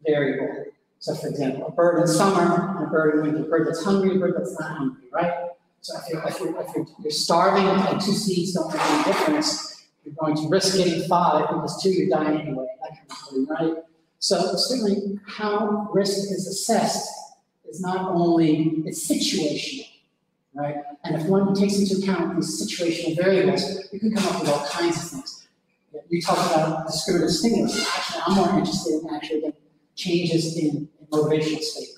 variable. So for example, a bird in summer, and a bird in winter, a bird that's hungry, a bird that's not hungry, right? So if you're, if you're, if you're starving and two seeds don't make any difference, you're going to risk getting five because two, you're dying anyway, that kind of thing, right? So certainly how risk is assessed is not only, it's situational, right? And if one takes into account these situational variables, you can come up with all kinds of things. You talk about discriminative stimulus, actually, I'm more interested in actually the changes in in motivational state.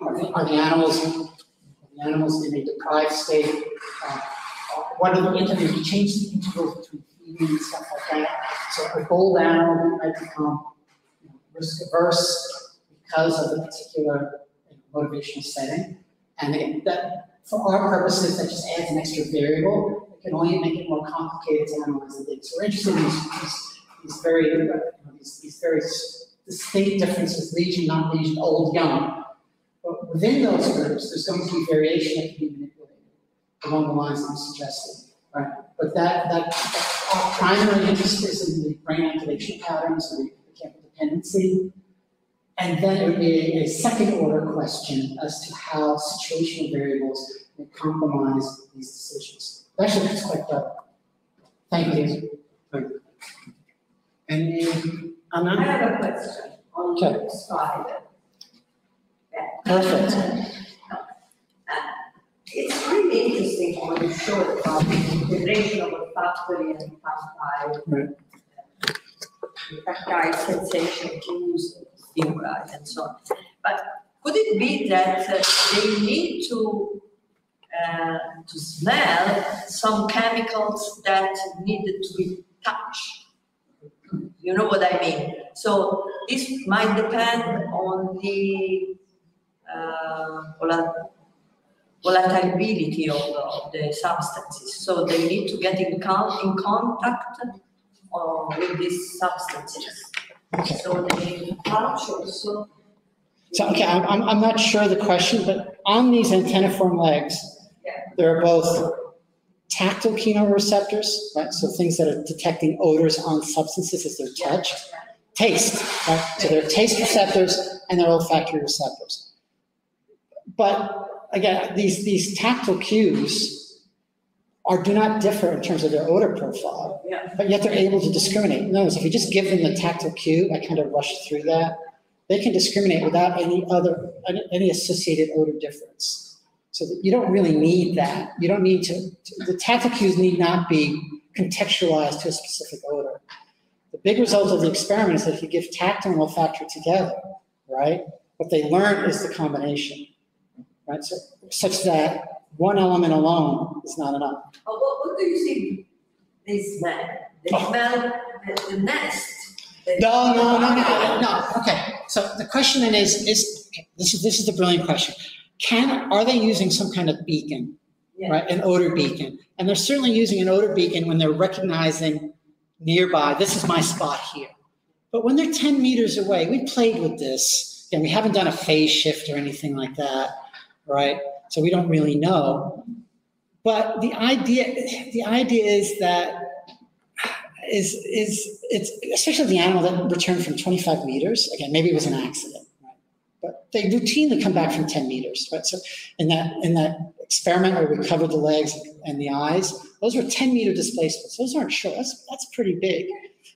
Are the, are the animals, the animals in a deprived state? Uh, What are the intervals, you change the intervals between feeding and stuff like that. So a bold animal might become you know, risk averse because of the particular you know, motivational setting. And again, that, for our purposes, that just adds an extra variable. It can only make it more complicated to analyze the data. So we're interested in these, these, these very, you know, these, these very distinct differences, lesion, not lesion, old, young. But within those groups, there's going to be variation that can be manipulated along the lines I'm suggesting, right? But that, that, our primary interest is in the brain activation patterns, the hippocampal dependency. And then it would be a, a second order question as to how situational variables may compromise these decisions. Actually, that's quite clever. Thank you. Thank Any, I Anna? have a question on Okay. the slide. Perfect. It's really interesting when you show about the integration of olfactory and tactile. Right. uh, Tactile sensation cues, stimuli and so on. But could it be that uh, they need to, uh, to smell some chemicals that needed to be touched? You know what I mean? So this might depend on the uh, volatility of, of the substances. So they need to get in, in contact uh, with these substances. Okay. So they touch also. So, okay, I'm, I'm, I'm not sure the question, but on these antenniform legs, Yeah. there are both tactile chemoreceptors, right? So things that are detecting odors on substances as they're touched. Taste, right? So there are taste receptors and there are olfactory receptors. But again, these, these tactile cues are, do not differ in terms of their odor profile. Yeah. But yet they're able to discriminate. Notice if you just give them the tactile cue, I kind of rushed through that. they can discriminate without any other, any- any associated odor difference. So that you don't really need that. You don't need to, the tactile cues need not be contextualized to a specific odor. The big result of the experiment is that if you give tactile and olfactory together, right, what they learn is the combination, right? So, such that one element alone is not enough. What, what do you think they smell? They Oh. smell the, the nest. They- No, no, no, no, ah. no, okay, so the question then is, is, okay, this is, this is the brilliant question. Can, are they using some kind of beacon, Yeah. right, an odor beacon? And they're certainly using an odor beacon when they're recognizing nearby, this is my spot here. But when they're ten meters away, we played with this, and we haven't done a phase shift or anything like that, right? So we don't really know. But the idea, the idea is that is, is, it's, especially the animal that returned from 25 meters, again, maybe it was an accident, right? But they routinely come back from 10 meters, right? So in that, in that experiment where we covered the legs and the eyes, those were 10 meter displacements. Those aren't short, that's, that's pretty big.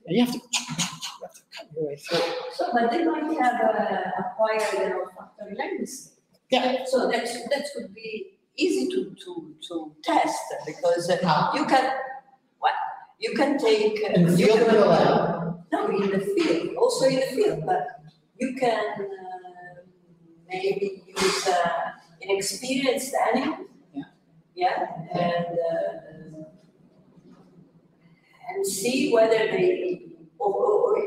And you have to, cut your way through. So, but they might have uh, acquired an olfactory lens. Yeah. So that's, that could be easy to, to, to test because uh, How? you can, what, you can take. uh, In the you field can- or lab? No, in the field, also in the field, but you can uh, maybe use uh, an experienced animal. Yeah. Yeah, and, uh, and see whether they, or, or, or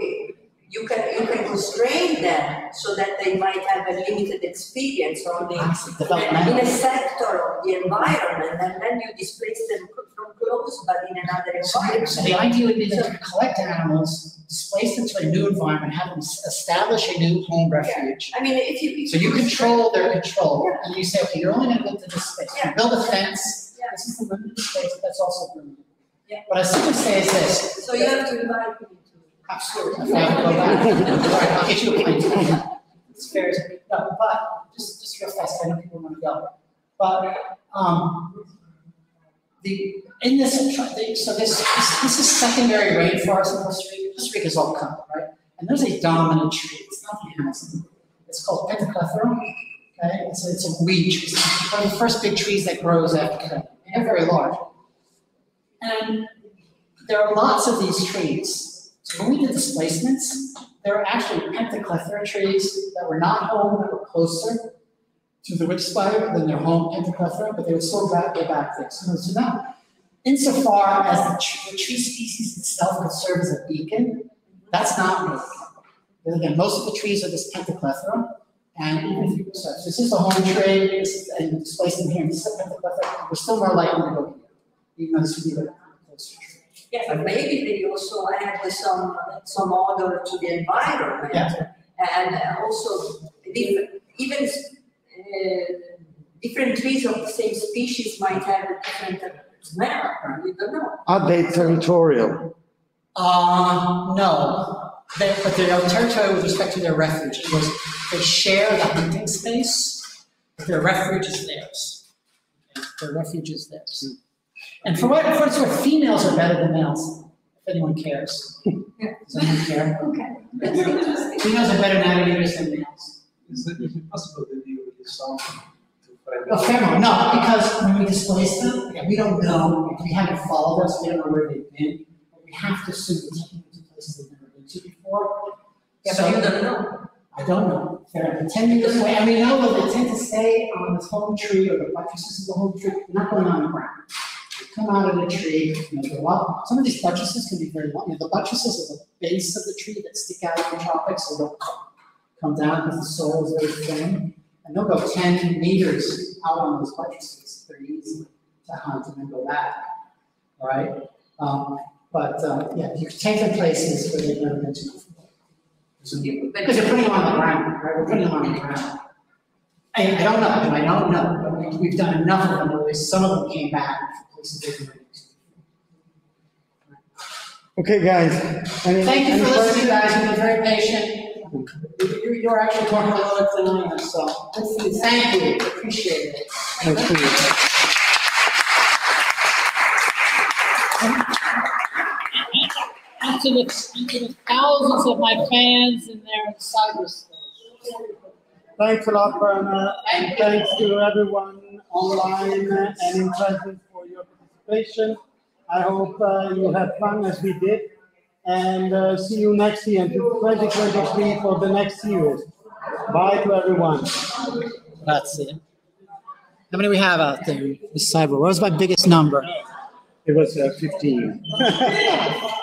you can, you can constrain them so that they might have a limited experience on ah, the, in a sector of the environment, and then you displace them from close, but in another So environment. so the idea would be to collect animals, displace them to a new environment, have them s- establish a new home refuge. I mean, if you. if So you control their control, and you say, okay, you're only gonna go to this space. You Yeah. Build a fence, Yeah. this is the limited space, but that's also limited. Yeah. What I simply say is this, So you have to invite me to. absolutely, to I'll get you a plane. It's fair, no, but, just, just real fast, I know people wanna go. But, um, the, in this, so this, this, this is secondary rainforest in Costa Rica, Costa Rica's all covered, right? And there's a dominant tree, it's not the Amazon, it's called Pentaclethra, okay? It's, a- it's a weed tree, it's one of the first big trees that grows after, they're very large. And there are lots of these trees. So when we did displacements, there were actually Pentaclethra trees that were not home, that were closer to the whip spider than their home Pentaclethra, but they would still back, go back there. So, so now, insofar as the tree, the tree species itself could serve as a beacon, that's not really Again, most of the trees are this Pentaclethra, and even if you, so this is a home tree, and you displace them here, and this is a Pentaclethra, we're still more likely to go here, even though this would be a closer tree. Yeah, but maybe they also add some, some odor to the environment. Yeah. And also, different, even, uh, different trees of the same species might have a different smell, we don't know. Are they territorial? Uh, no, they, but they're territorial with respect to their refuge. In other words, they share the hunting space, but their refuge is theirs. Their refuge is theirs. And for what, for what it's females are better than males, if anyone cares. Does anyone care? Okay. Females are better navigators than males. Is it, is it possible that you will solve to find Well, pheromone, no, because when we displace them, again, we don't know, we haven't followed us, we don't know where they've been. But We have to assume we're taking them to places they've never been to before. Yeah, So- but you don't know. I don't know. They're ten meters away, and we know that they tend to stay on this home tree or the buttresses of the home tree, they're not going on the ground. Come out of the tree, you know, go up. Some of these buttresses can be very long. You know, the buttresses are the base of the tree that stick out in the tropics, so they'll come down because the soil is very thin. And they'll go ten meters out on those buttresses, very easy to hunt and then go back, right? Um, but, uh, yeah, you can take them places where they've never been to before. Because you're putting them on the ground, right, we're putting them on the ground. I, I don't know, I don't know, we've done enough of them, some of them came back from places they've never been to. Okay, guys. Any, Thank you any for listening, questions? guys, you've been very patient. You're, you're actually more heroic than I am, so, thank you, appreciate it. Thank you. and to the, to the thousands of my fans in there in cyberspace. Thanks a lot, Verner, and thanks to everyone online and in presence for your participation. I hope uh, you had fun as we did, and uh, see you next year, in 2023 for the next series. Bye to everyone. That's it. How many we have out there? This cyber. What was my biggest number? It was uh, 15.